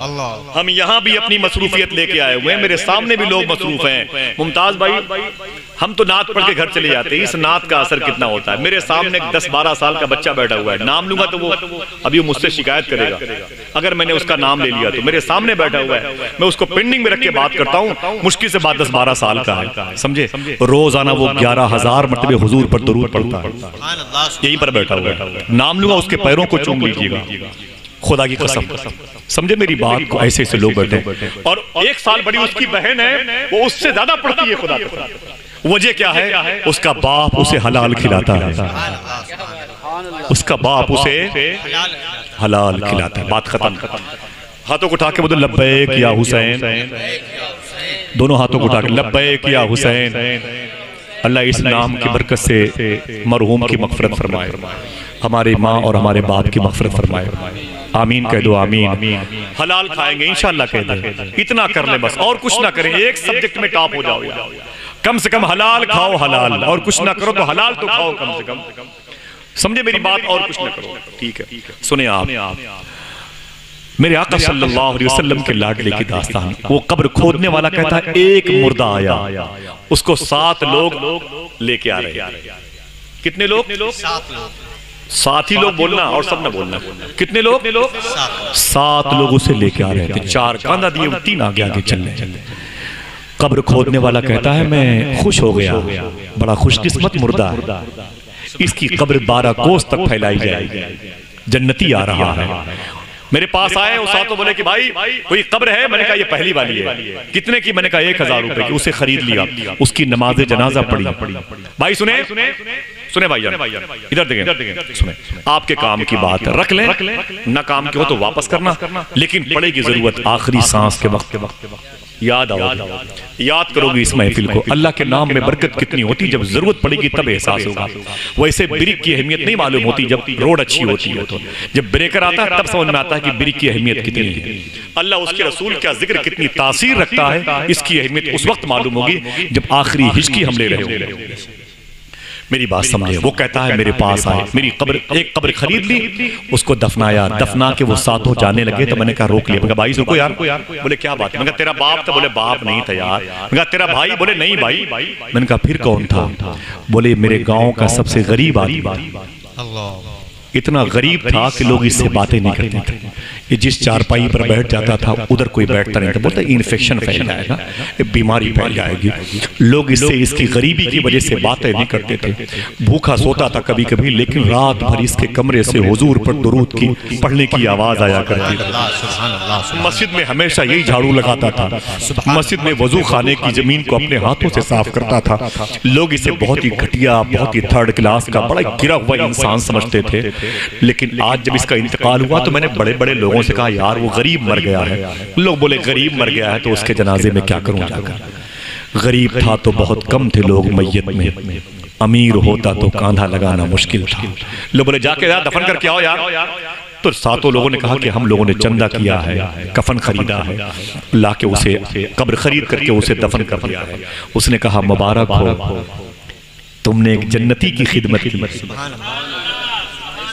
अल्लाह। हम यहाँ भी अपनी मसरूफियत लेके आए हुए हैं। मेरे सामने भी लोग मसरूफ हैं। मुमताज़ भाई हम तो नात पढ़ के घर चले जाते हैं। इस नात का असर कितना होता है? मेरे सामने एक दस बारह साल का बच्चा बैठा हुआ है। नाम लूँगा तो वो अभी वो मुझसे शिकायत करेगा। अगर मैंने उसका नाम ले लिया तो मेरे सामने बैठा हुआ है। मैं उसको पेंडिंग में रख के बात करता हूँ। मुश्किल से बात दस बारह साल का है। समझे? रोज़ाना वो ग्यारह हज़ार मरतबे हजूर पर दरूद पड़ता है। यहीं पर बैठा हुआ है। नाम लूँगा उसके पैरों को चूम लीजिएगा। खुदा की कसम। समझे मेरी बात को ऐसे ऐसे लोग बैठे और एक साल बड़ी उसकी बहन है वो उससे ज़्यादा पढ़ती है खुदा की वजह क्या है? उसका बाप उसे हलाल खिलाता है। उसका बाप उसे हलाल खिलाता है। बात खत्म। हाथों को उठा के बोलो लब्बैक या हुसैन। दोनों हाथों को उठा के लब्बैक या हुसैन। अल्लाह इस नाम की बरकत से मरहूम की मगफरत फरमाए। हमारे माँ और हमारे बाप की मगफरत फरमाए। आमीन कह दो आमीन। हलाल खाएँगे इंशाल्लाह कह दे। इतना कर ले बस और कुछ ना करें एक सब्जेक्ट में टॉप हो जाओ। कम से कम हलाल खाओ हलाल और कुछ ना करो तो हलाल तो खाओ कम से कम। समझे मेरी बात और कुछ ना करो। ठीक है सुने आप। मेरे आका सल्लल्लाहु अलैहि वसल्लम के लाडले की दास्तान वो कब्र खोदने वाला कहता है एक मुर्दा आया। उसको सात लोग लेके आ रहे हैं। कितने लोग? सात लोग। सात ही लोग बोलना और सब ना बोलना। कितने लोग? सात लोग उसे लेके आ रहे थे। चार कांधा दिए तीन आगे आगे चल रहे कब्र खोदने वाला कहता है मैं खुश हो गया। बड़ा खुशकिस्मत मुर्दा। इसकी कब्र बारह कोस तक फैलाई जाएगी जन्नती आ रहा है। मेरे पास आए उस सातों बोले कि भाई कोई कब्र है? मैंने कहा ये पहली वाली है। कितने की? मैंने कहा एक हज़ार रुपए की। उसे खरीद लिया। उसकी नमाज़ जनाजा पड़ी भाई सुने। सुने भाई इधर देखें। सुने। आपके काम की बात रख लें। न काम के हो तो वापस करना। लेकिन पड़ेगी ज़रूरत आखिरी सांस के वक्त। याद आओ। याद करोगे इस महफिल को। अल्लाह के नाम में बरकत कितनी होती। जब ज़रूरत पड़ेगी तब एहसास होगा। वैसे ब्रिक की अहमियत नहीं मालूम होती। जब रोड अच्छी होती है तो। जब ब्रेकर आता है तब समझ में आता है कि ब्रिक की अहमियत कितनी है। अल्लाह उसके रसूल का ज़िक्र कितनी तासीर रखता है। इसकी अहमियत उस वक्त मालूम होगी जब आखिरी हिचकी हम ले रहे होंगे मेरी बात समझे वो कहता है मेरे पास आए। मेरी कब्र एक कब्र खरीद ली उसको दफनाया दफना के वो साथों जाने लगे तो मैंने कहा रोक लिया। मैं भाई रुको यार बोले क्या बात है? मैं तेरा बाप था बोले बाप नहीं था यार। मैं तेरा भाई बोले नहीं भाई। मैंने कहा फिर कौन था? बोले मेरे गाँव का सबसे गरीब आदमी अल्लाह। इतना गरीब था कि लोग इससे बातें नहीं करते थे। ये जिस चारपाई पर बैठ जाता था, उधर कोई बैठता नहीं था। बोलते इन्फेक्शन फैल जाएगा बीमारी फैल जाएगी। लोग इससे इसकी गरीबी की वजह से बातें नहीं करते थे। भूखा सोता था कभी कभी लेकिन रात भर इसके कमरे से हुजूर पर दुरूद की, पढ़ने की आवाज़ आया करती मस्जिद में हमेशा यही झाड़ू लगाता था। मस्जिद में वज़ू खाने की ज़मीन को अपने हाथों से साफ़ करता था। लोग इसे बहुत ही घटिया, बहुत ही थर्ड क्लास का, बड़ा गिरा हुआ इंसान समझते थे। लेकिन आज जब इसका इंतकाल हुआ तो मैंने बड़े बड़े लोगों से कहा यार वो गरीब मर गया है। लोग बोले गरीब मर गया है तो उसके जनाजे में क्या करूँ जाकर? गरीब था तो बहुत कम थे लोग मैयत में। अमीर होता तो कांधा लगाना मुश्किल था। लोग बोले जाके यार दफन करके आओ यार। तो सातों लोगों ने कहा कि हम लोगों ने चंदा किया है कफन खरीदा है। ला के उसे कब्र खरीद करके उसे दफन कर दिया है। उसने कहा मुबारक हो। तुमने एक जन्नती की खिदमत की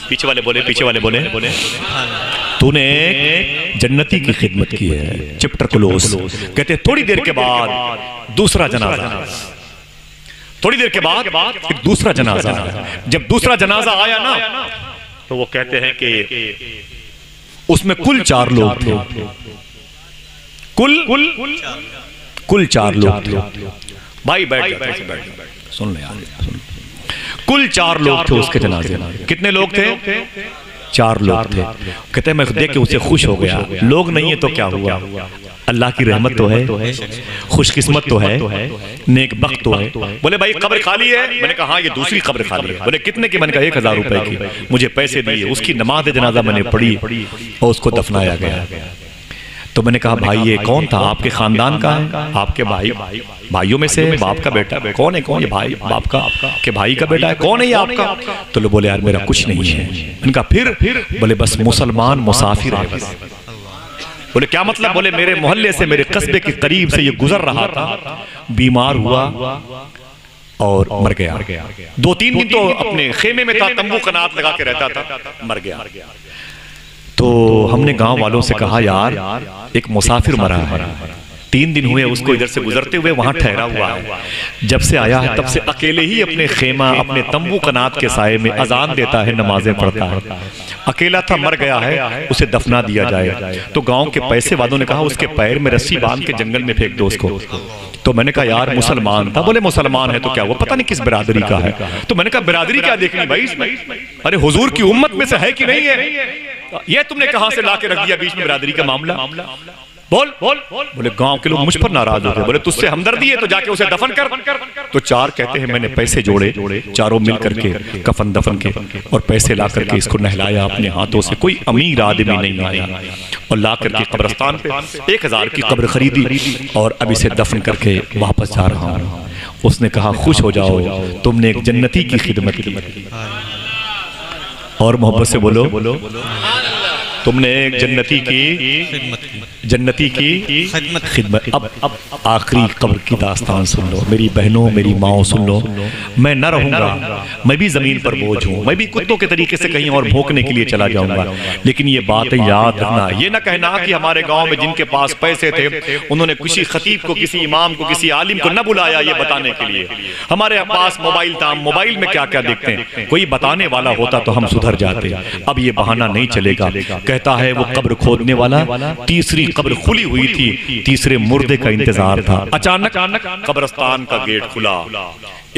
पीछे वाले बोले, पीछे वाले बोले। बोले तूने जन्नती की खिदमत की है, चैप्टर क्लोज। कहते थोड़ी देर के बाद दूसरा जनाजा। थोड़ी देर के बाद एक दूसरा जनाजा। जब दूसरा जनाजा आया ना तो वो कहते हैं कि उसमें कुल चार लोग थे। कुल कुल कुल चार लोग थे। भाई बैठ बैठ। सुन ले यार, सुन। कुल चार लोग थे उसके जनाजे। में कितने लोग थे? चार लोग थे। कहते मैं देख के उसे खुश हो गया। लोग नहीं है तो क्या हुआ? अल्लाह की रहमत तो है। खुशकिस्मत तो है। नेक बख्त तो है। बोले भाई कब्र खाली है? मैंने कहा हाँ ये दूसरी कब्र खाली है। बोले कितने की मैंने कहा एक हज़ार रुपए की। मुझे पैसे दिए उसकी नमाज़ जनाजा मैंने पढ़ी और उसको दफनाया गया। तो मैंने कहा भाई ये कौन था? आपके खानदान का? है आपके भाई? भाइयों में से बाप का बेटा? कौन है कौन ये भाई? बाप का? के भाई का बेटा है? कौन है ये आपका? तो लोग बोले यार मेरा कुछ नहीं है। मैंने कहा फिर बोले बस मुसलमान मुसाफिर है बस। बोले क्या मतलब? बोले मेरे मोहल्ले से मेरे कस्बे के करीब से ये गुजर रहा था बीमार हुआ और मर गया। दो तीन दिन तो अपने खेमे में था तंबू कनात लगा के रहता था मर गया। तो हमने गाँव वालों से कहा यार एक मुसाफिर मरा है। तीन दिन हुए उसको इधर से गुजरते हुए वहाँ ठहरा हुआ है। जब से आया है तब से अकेले ही अपने खेमा अपने तंबू कनात के साय में अजान देता है नमाजें पढ़ता है। अकेला था मर गया है उसे दफना दिया जाए। तो गाँव के पैसे वालों ने कहा उसके पैर में रस्सी बाँध के जंगल में फेंक दो उसको तो मैंने कहा यार मुसलमान था। बोले मुसलमान है तो क्या? हुआ पता नहीं किस बिरादरी का है। तो मैंने कहा बिरादरी क्या देखनी भाई इसमें। अरे हुजूर की उम्मत में से है कि नहीं है? ये तुमने कहा से लाके रख दिया बीच में बिरादरी का मामला बोल। बोल। बोले गाँव के लोग मुझ पर नाराज़ हो। गए बोले तुझसे हमदर्दी है तो जाके उसे दफन कर। तो चार कहते हैं मैंने पैसे जोड़े चारों मिल करके कफन दफन के और पैसे ला करके इसको नहलाया अपने हाथों से। कोई अमीर आदमी नहीं आया। और ला करके कब्रस्तान पे एक हज़ार की कब्र खरीदी और अब इसे दफन करके वापस जा रहा हूँ। उसने कहा खुश हो जाओ तुमने एक जन्नती की खिदमत की। और मोहब्बत से बोलो बोलो तुमने एक जन्नती की खिदमत की जन्नती की खिदमत। खिदमत। अब अब आखिरी कब्र की दास्तान सुन लो। मेरी बहनों मेरी माओ सुन लो। मैं न रहूँगा। मैं भी ज़मीन पर बोझ हूँ। मैं भी कुत्तों के तरीके से कहीं और भोंकने के लिए चला जाऊँगा। लेकिन ये बात याद रखना। ये ना कहना कि हमारे गाँव में जिनके पास पैसे थे उन्होंने किसी खतीब को किसी इमाम को किसी आलिम को न बुलाया ये बताने के लिए। हमारे पास मोबाइल था। मोबाइल में क्या क्या देखते हैं? कोई बताने वाला होता तो हम सुधर जाते। अब ये बहाना नहीं चलेगा। कहता है वो कब्र खोदने वाला तीसरी कब्र खुली हुई थी तीसरे मुर्दे का इंतज़ार था। अचानक कब्रस्तान का गेट खुला।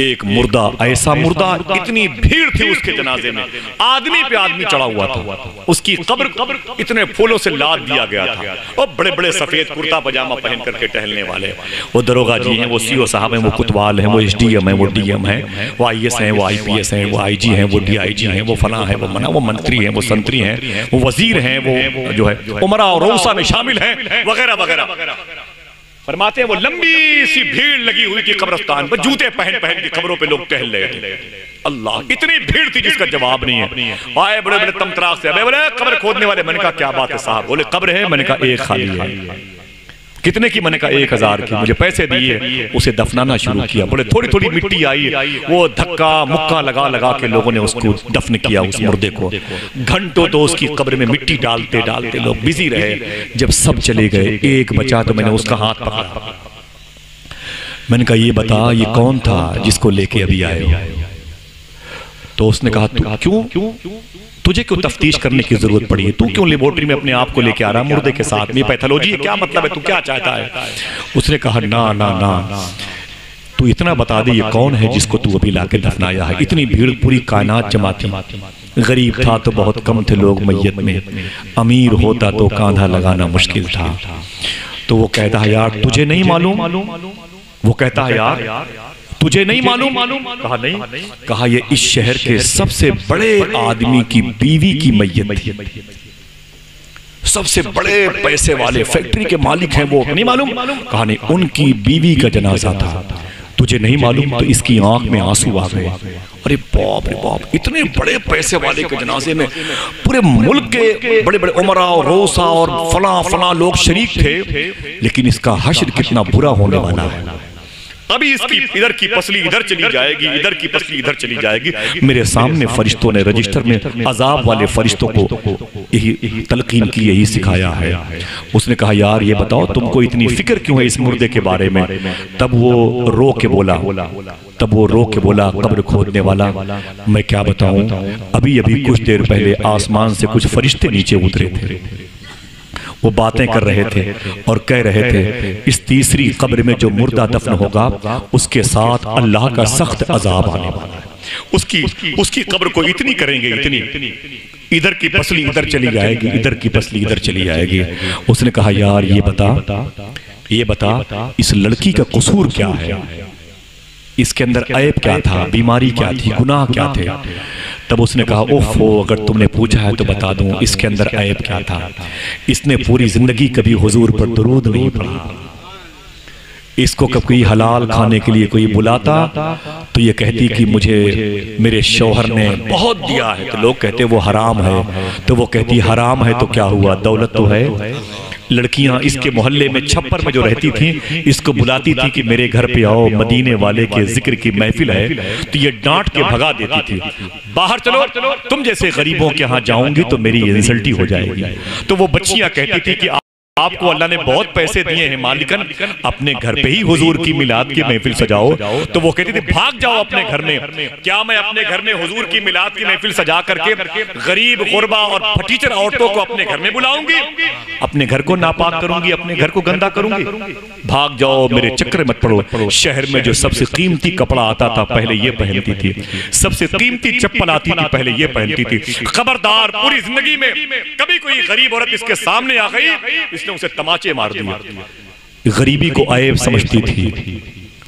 एक मुर्दा ऐसा मुर्दा इतनी भीड़ थी उसके जनाजे में आदमी पे आदमी चढ़ा हुआ था उसकी कब्र इतने फूलों से लाद दिया गया था और बड़े बड़े सफ़ेद कुर्ता पजामा पहन करके टहलने वाले वो दरोगा जी हैं वो सीओ साहब हैं वो कुतवाल हैं वो एस डी एम है वो डी एम है वो आई एस हैं वो आई पी एस हैं वो आई जी हैं वो डी आई जी हैं वो फला है वो मना वो मंत्री हैं वो संतरी हैं वो वज़ीर हैं वो जो है उमरा और रौसा में शामिल हैं वगैरह वगैरह फरमाते हैं वो लंबी सी भीड़ लगी हुई थी कब्रस्तान पर। जूते पहन पहन के खबरों पे लोग टहल रहे थे। अल्लाह इतनी भीड़ थी जिसका जवाब नहीं है। आए बड़े बड़े तमतराक से बोले कब्र खोदने वाले मैंने कहा क्या बात है साहब? बोले कब्र है मैंने कहा एक खाली है। कितने की मैंने कहा? एक हज़ार की। मुझे पैसे दिए। उसे दफनाना शुरू किया। बोले थोड़ी थोड़ी मिट्टी आई वो धक्का मुक्का लगा लगा के लोगों ने उसको दफन किया उस मुर्दे को। घंटों तो उसकी कब्र में मिट्टी डालते डालते लोग बिज़ी रहे। जब सब चले गए एक बचा तो मैंने उसका हाथ पकड़ा। मैंने कहा ये बता ये कौन था जिसको लेके अभी आए हो? तो उसने कहा तू क्यों? तुझे क्यों तफ्तीश करने की ज़रूरत पड़ी? है तू क्यों लेबोरेटरी में अपने आप को लेके आ रहा मुर्दे के साथ में पैथोलॉजी क्या मतलब है? तू क्या चाहता है? उसने कहा ना ना ना तू इतना बता दे ये कौन है जिसको तू अभी लाके दफनाया है? इतनी भीड़ पूरी कायनात जमा थी गरीब था तो बहुत कम थे लोग मैयत में। अमीर होता तो कांधा लगाना मुश्किल था। तो वो कहता है यार तुझे नहीं मालूम? वो कहता है यार तुझे नहीं मालूम? मालूम। कहा नहीं? कहा ये इस शहर के सबसे बड़े आदमी की बीवी की मैयत थी। सबसे बड़े पैसे वाले फैक्ट्री के मालिक हैं वो। नहीं मालूम? कहा नहीं उनकी बीवी का जनाजा था। तुझे नहीं मालूम? तो इसकी आँख में आँसू आ गए। अरे बाप रे बाप इतने बड़े पैसे वाले के जनाजे में पूरे मुल्क के बड़े बड़े उमरा और रोसा और फला फला लोग शरीक थे। लेकिन इसका हश्र कितना बुरा होने वाला है। अभी इसकी इधर की पसली इधर चली जाएगी इधर की पसली इधर चली जाएगी। मेरे सामने फरिश्तों ने रजिस्टर में अजाब वाले फरिश्तों को यही तलकीन की यही सिखाया है। उसने कहा यार ये बताओ तुमको इतनी फ़िक्र क्यों है इस मुर्दे के बारे में? तब वो रो के बोला। तब वो रो के बोला कब्र खोदने वाला मैं क्या बताऊँ? अभी अभी कुछ देर पहले आसमान से कुछ फरिश्ते नीचे उतरे थे। वो बातें कर रहे थे और कह रहे थे, इस तीसरी कब्र में जो मुर्दा दफन होगा, उसके साथ अल्लाह का सख्त अजाब आने वाला है। उसकी उसकी कब्र को इतनी करेंगे, इतनी। इधर की पसली इधर चली जाएगी, इधर की पसली इधर चली जाएगी। उसने कहा, यार, ये बता ये बता, इस लड़की का कसूर क्या है? इसके अंदर ऐब क्या था, बीमारी क्या थी, गुनाह क्या थे? तब उसने कहा ओफो अगर तुमने पूछा है तो बता दूँ इसके अंदर ऐब क्या था? इसने पूरी ज़िंदगी कभी हुजूर पर दरूद नहीं पढ़ा। इसको कभी हलाल खाने के लिए कोई बुलाता तो ये कहती कि मुझे मेरे शौहर ने बहुत दिया है। तो लोग कहते वो हराम है। तो वो कहती हराम है तो क्या हुआ? दौलत तो है। लड़कियाँ इसके मोहल्ले में छप्पर में जो रहती थी इसको बुलाती थी कि मेरे घर पे आओ मदीने वाले के ज़िक्र की महफिल है तो ये डांट के भगा देती थी। बाहर चलो तुम जैसे गरीबों के यहाँ जाऊँगी तो मेरी इंसल्टी हो जाएगी। तो वो बच्चियाँ कहती थी कि आपको अल्लाह ने बहुत पैसे दिए हैं मालिकन। अपने घर पे ही हुजूर की मिलाद की महफिल सजाओ। तो वो कहती थी भाग जाओ अपने घर में। क्या मैं अपने घर में हुजूर की मिलाद की महफिल सजा करके गरीब गुरबा और फटीचर औरतों को अपने घर में बुलाऊँगी। अपने घर को नापाक करूँगी अपने घर को गंदा करूँगी। भाग जाओ मेरे चक्कर मत पड़ो। शहर में जो सबसे कीमती कपड़ा आता था पहले ये पहनती थी। सबसे कीमती चप्पल आती थी पहले ये पहनती थी खबरदार पूरी ज़िंदगी में कभी कोई गरीब औरत इसके सामने आ गई इसने उसे तमाचे मार दिए। गरीबी को आयब समझती थी।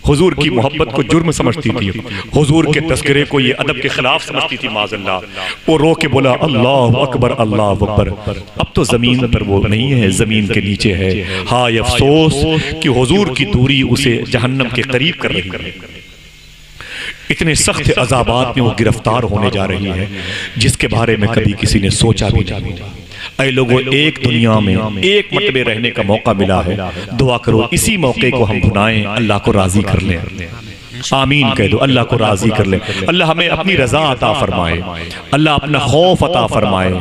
हुजूर की मोहब्बत को जुर्म समझती थी। हुजूर के तस्करे को ये अदब के खिलाफ समझती थी माजल्ला वो रो के बोला अल्लाह अकबर अल्लाह अकबर। अब तो ज़मीन पर वो नहीं है ज़मीन के नीचे है। हाय अफसोस कि हुजूर की दूरी उसे जहन्नम के करीब कर रही है। इतने सख्त अजाबात में वो गिरफ़्तार होने जा रही है जिसके बारे में कभी किसी ने सोचा भी नहीं। अरे लोगों एक दुनिया में एक मतबे रहने का मौका मिला है। दुआ करो इसी मौके को हम भुनाएँ अल्लाह को राज़ी कर लें। आमीन कह दो अल्लाह को राज़ी कर ले। अल्लाह हमें अपनी रजा अता फरमाए। अल्लाह अपना खौफ अता फरमाए।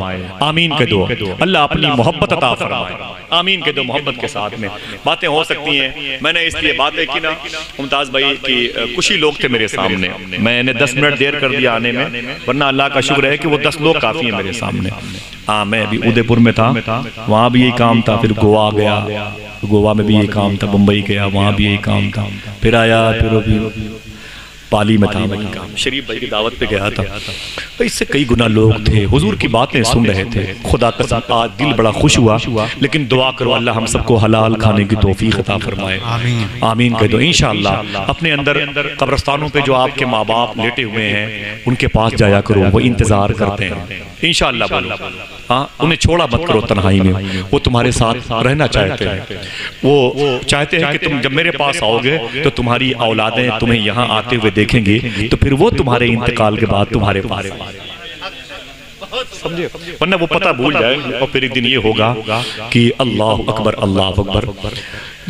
आमीन कह दो। अल्लाह अपनी मोहब्बत अता फरमाए। आमीन कह दो मोहब्बत के साथ में। बातें हो सकती हैं। मैंने इसलिए बातें की ना मुमताज़ भाई की कुछ ही लोग थे मेरे सामने। मैंने दस मिनट देर कर दिया आने में वरना अल्लाह का शुक्र है कि वो दस लोग काफ़ी हैं मेरे सामने। हाँ मैं अभी उदयपुर में था। वहाँ भी यही काम था फिर गोवा गया। गोवा में भी यही काम था मुंबई गया वहाँ भी यही काम था। फिर आया फिर अभी पाली में था। वही काम शरीफ भाई की दावत पे गया था। तो इससे कई गुना लोग थे। हुजूर की बातें सुन रहे थे। खुदा का आज दिल बड़ा खुश हुआ। लेकिन दुआ करो अल्लाह हम सबको हलाल खाने की तोफीक अता फरमाए। आमीन। कह दो इंशाल्लाह अपने अंदर कब्रस्तानों पे जो आपके माँ बाप लेटे हुए हैं उनके पास जाया करो वो इंतज़ार करते हैं। इंशाल्लाह बोलो। हाँ उन्हें छोड़ा मत करो तन्हाई में। वो तुम्हारे साथ रहना चाहते हैं। वो चाहते हैं कि तुम जब मेरे पास आओगे तो तुम्हारी औलादें तुम्हें यहाँ आते हुए देखेंगे तो फिर वो तुम्हारे इंतकाल के बाद तुम्हारे पास समझे वरना वो पता भूल जाएँगे और फिर एक दिन ये होगा कि अल्लाह अकबर अल्लाह अकबर।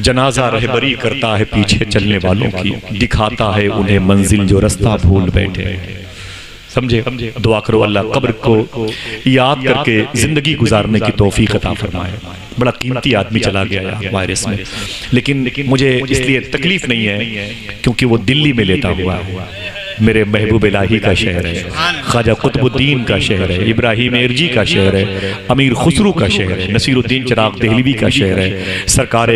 जनाजा रहबरी करता है पीछे चलने वालों की दिखाता है उन्हें मंजिल जो रास्ता भूल बैठे। समझे? दुआ करो अल्लाह कब्र को याद करके ज़िंदगी गुजारने की तौफीक अता फरमाए। बड़ा कीमती आदमी चला गया वायरस में लेकिन मुझे इसलिए तकलीफ़ नहीं है क्योंकि वो दिल्ली में लेता हुआ है। मेरे महबूब इलाही का शहर है। ख्वाजा कुतुबुद्दीन का शहर है। इब्राहिम एरजी का शहर है। अमीर खुसरू का शहर है। नसीरुद्दीन चिराग दहलवी का शहर है। सरकार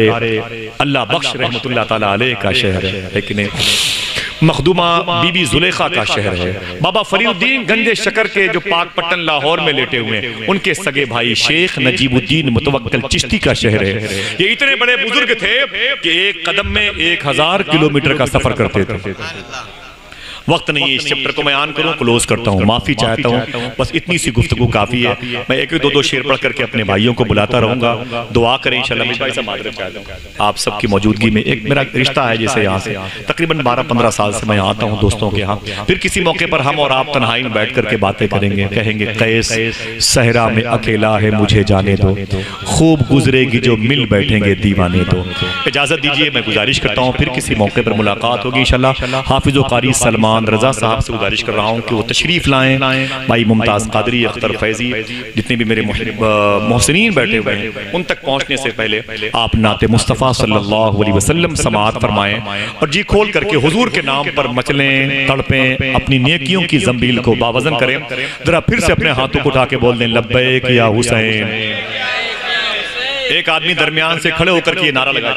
अल्लाह बख्श अलैह का शहर है। लेकिन मखदूमा बीबी जुलेखा का शहर है। बाबा फरीदुद्दीन गंजे शकर के जो पाक पट्टन लाहौर में लेटे हुए उनके सगे भाई शेख नजीबुद्दीन मुतवक्कल चिश्ती का शहर है। ये इतने बड़े बुज़ुर्ग थे कि एक कदम में एक हज़ार किलोमीटर का सफ़र करते थे। वक्त नहीं है इस चैप्टर को मैं आन करूँ क्लोज करता हूँ। माफ़ी चाहता हूँ। बस इतनी सी गुफ्तगु काफ़ी है। मैं एक दो दो शेर पढ़ करके अपने भाइयों को बुलाता रहूँगा। दुआ करें, इंशाल्लाह आप सबकी मौजूदगी में एक मेरा रिश्ता है जैसे यहाँ से। तकरीबन बारह पंद्रह साल से मैं आता हूँ दोस्तों के यहाँ। फिर किसी मौके पर हम और आप तनहाई में बैठ करके बातें करेंगे। कहेंगे, कैस, सहरा में अकेला है, मुझे जाने दो। खूब गुजरेगी जो मिल बैठेंगे, दीवाने दो। इजाज़त दीजिए, मैं गुजारिश करता हूँ। फिर किसी मौके पर मुलाकात होगी, इंशाल्लाह। हाफिज कारी सलमान सलमान रजा साहब से गुजारिश कर रहा हूँ कि वो तशरीफ़ लाएँ, भाई मुमताज़ कादरी, अख्तर फैज़ी, जितने भी मेरे मोहसिन बैठे हुए हैं, उन तक पहुँचने से पहले आप नाते मुस्तफ़ा सल्लल्लाहु अलैहि वसल्लम समात फरमाएँ और जी खोल करके हुजूर के नाम पर मचलें, तड़पें, अपनी नेकियों की जम्बील को बावजन करें, ज़रा फिर से अपने हाथों को उठा के बोल दें, लब्बैक या हुसैन। एक आदमी दरमियान से खड़े होकर के नारा लगा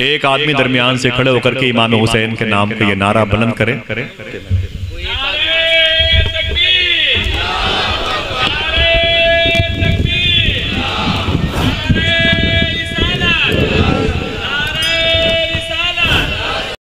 एक आदमी दरमियान से खड़े होकर के इमाम हुसैन के नाम पर यह नारा बुलंद करें करें।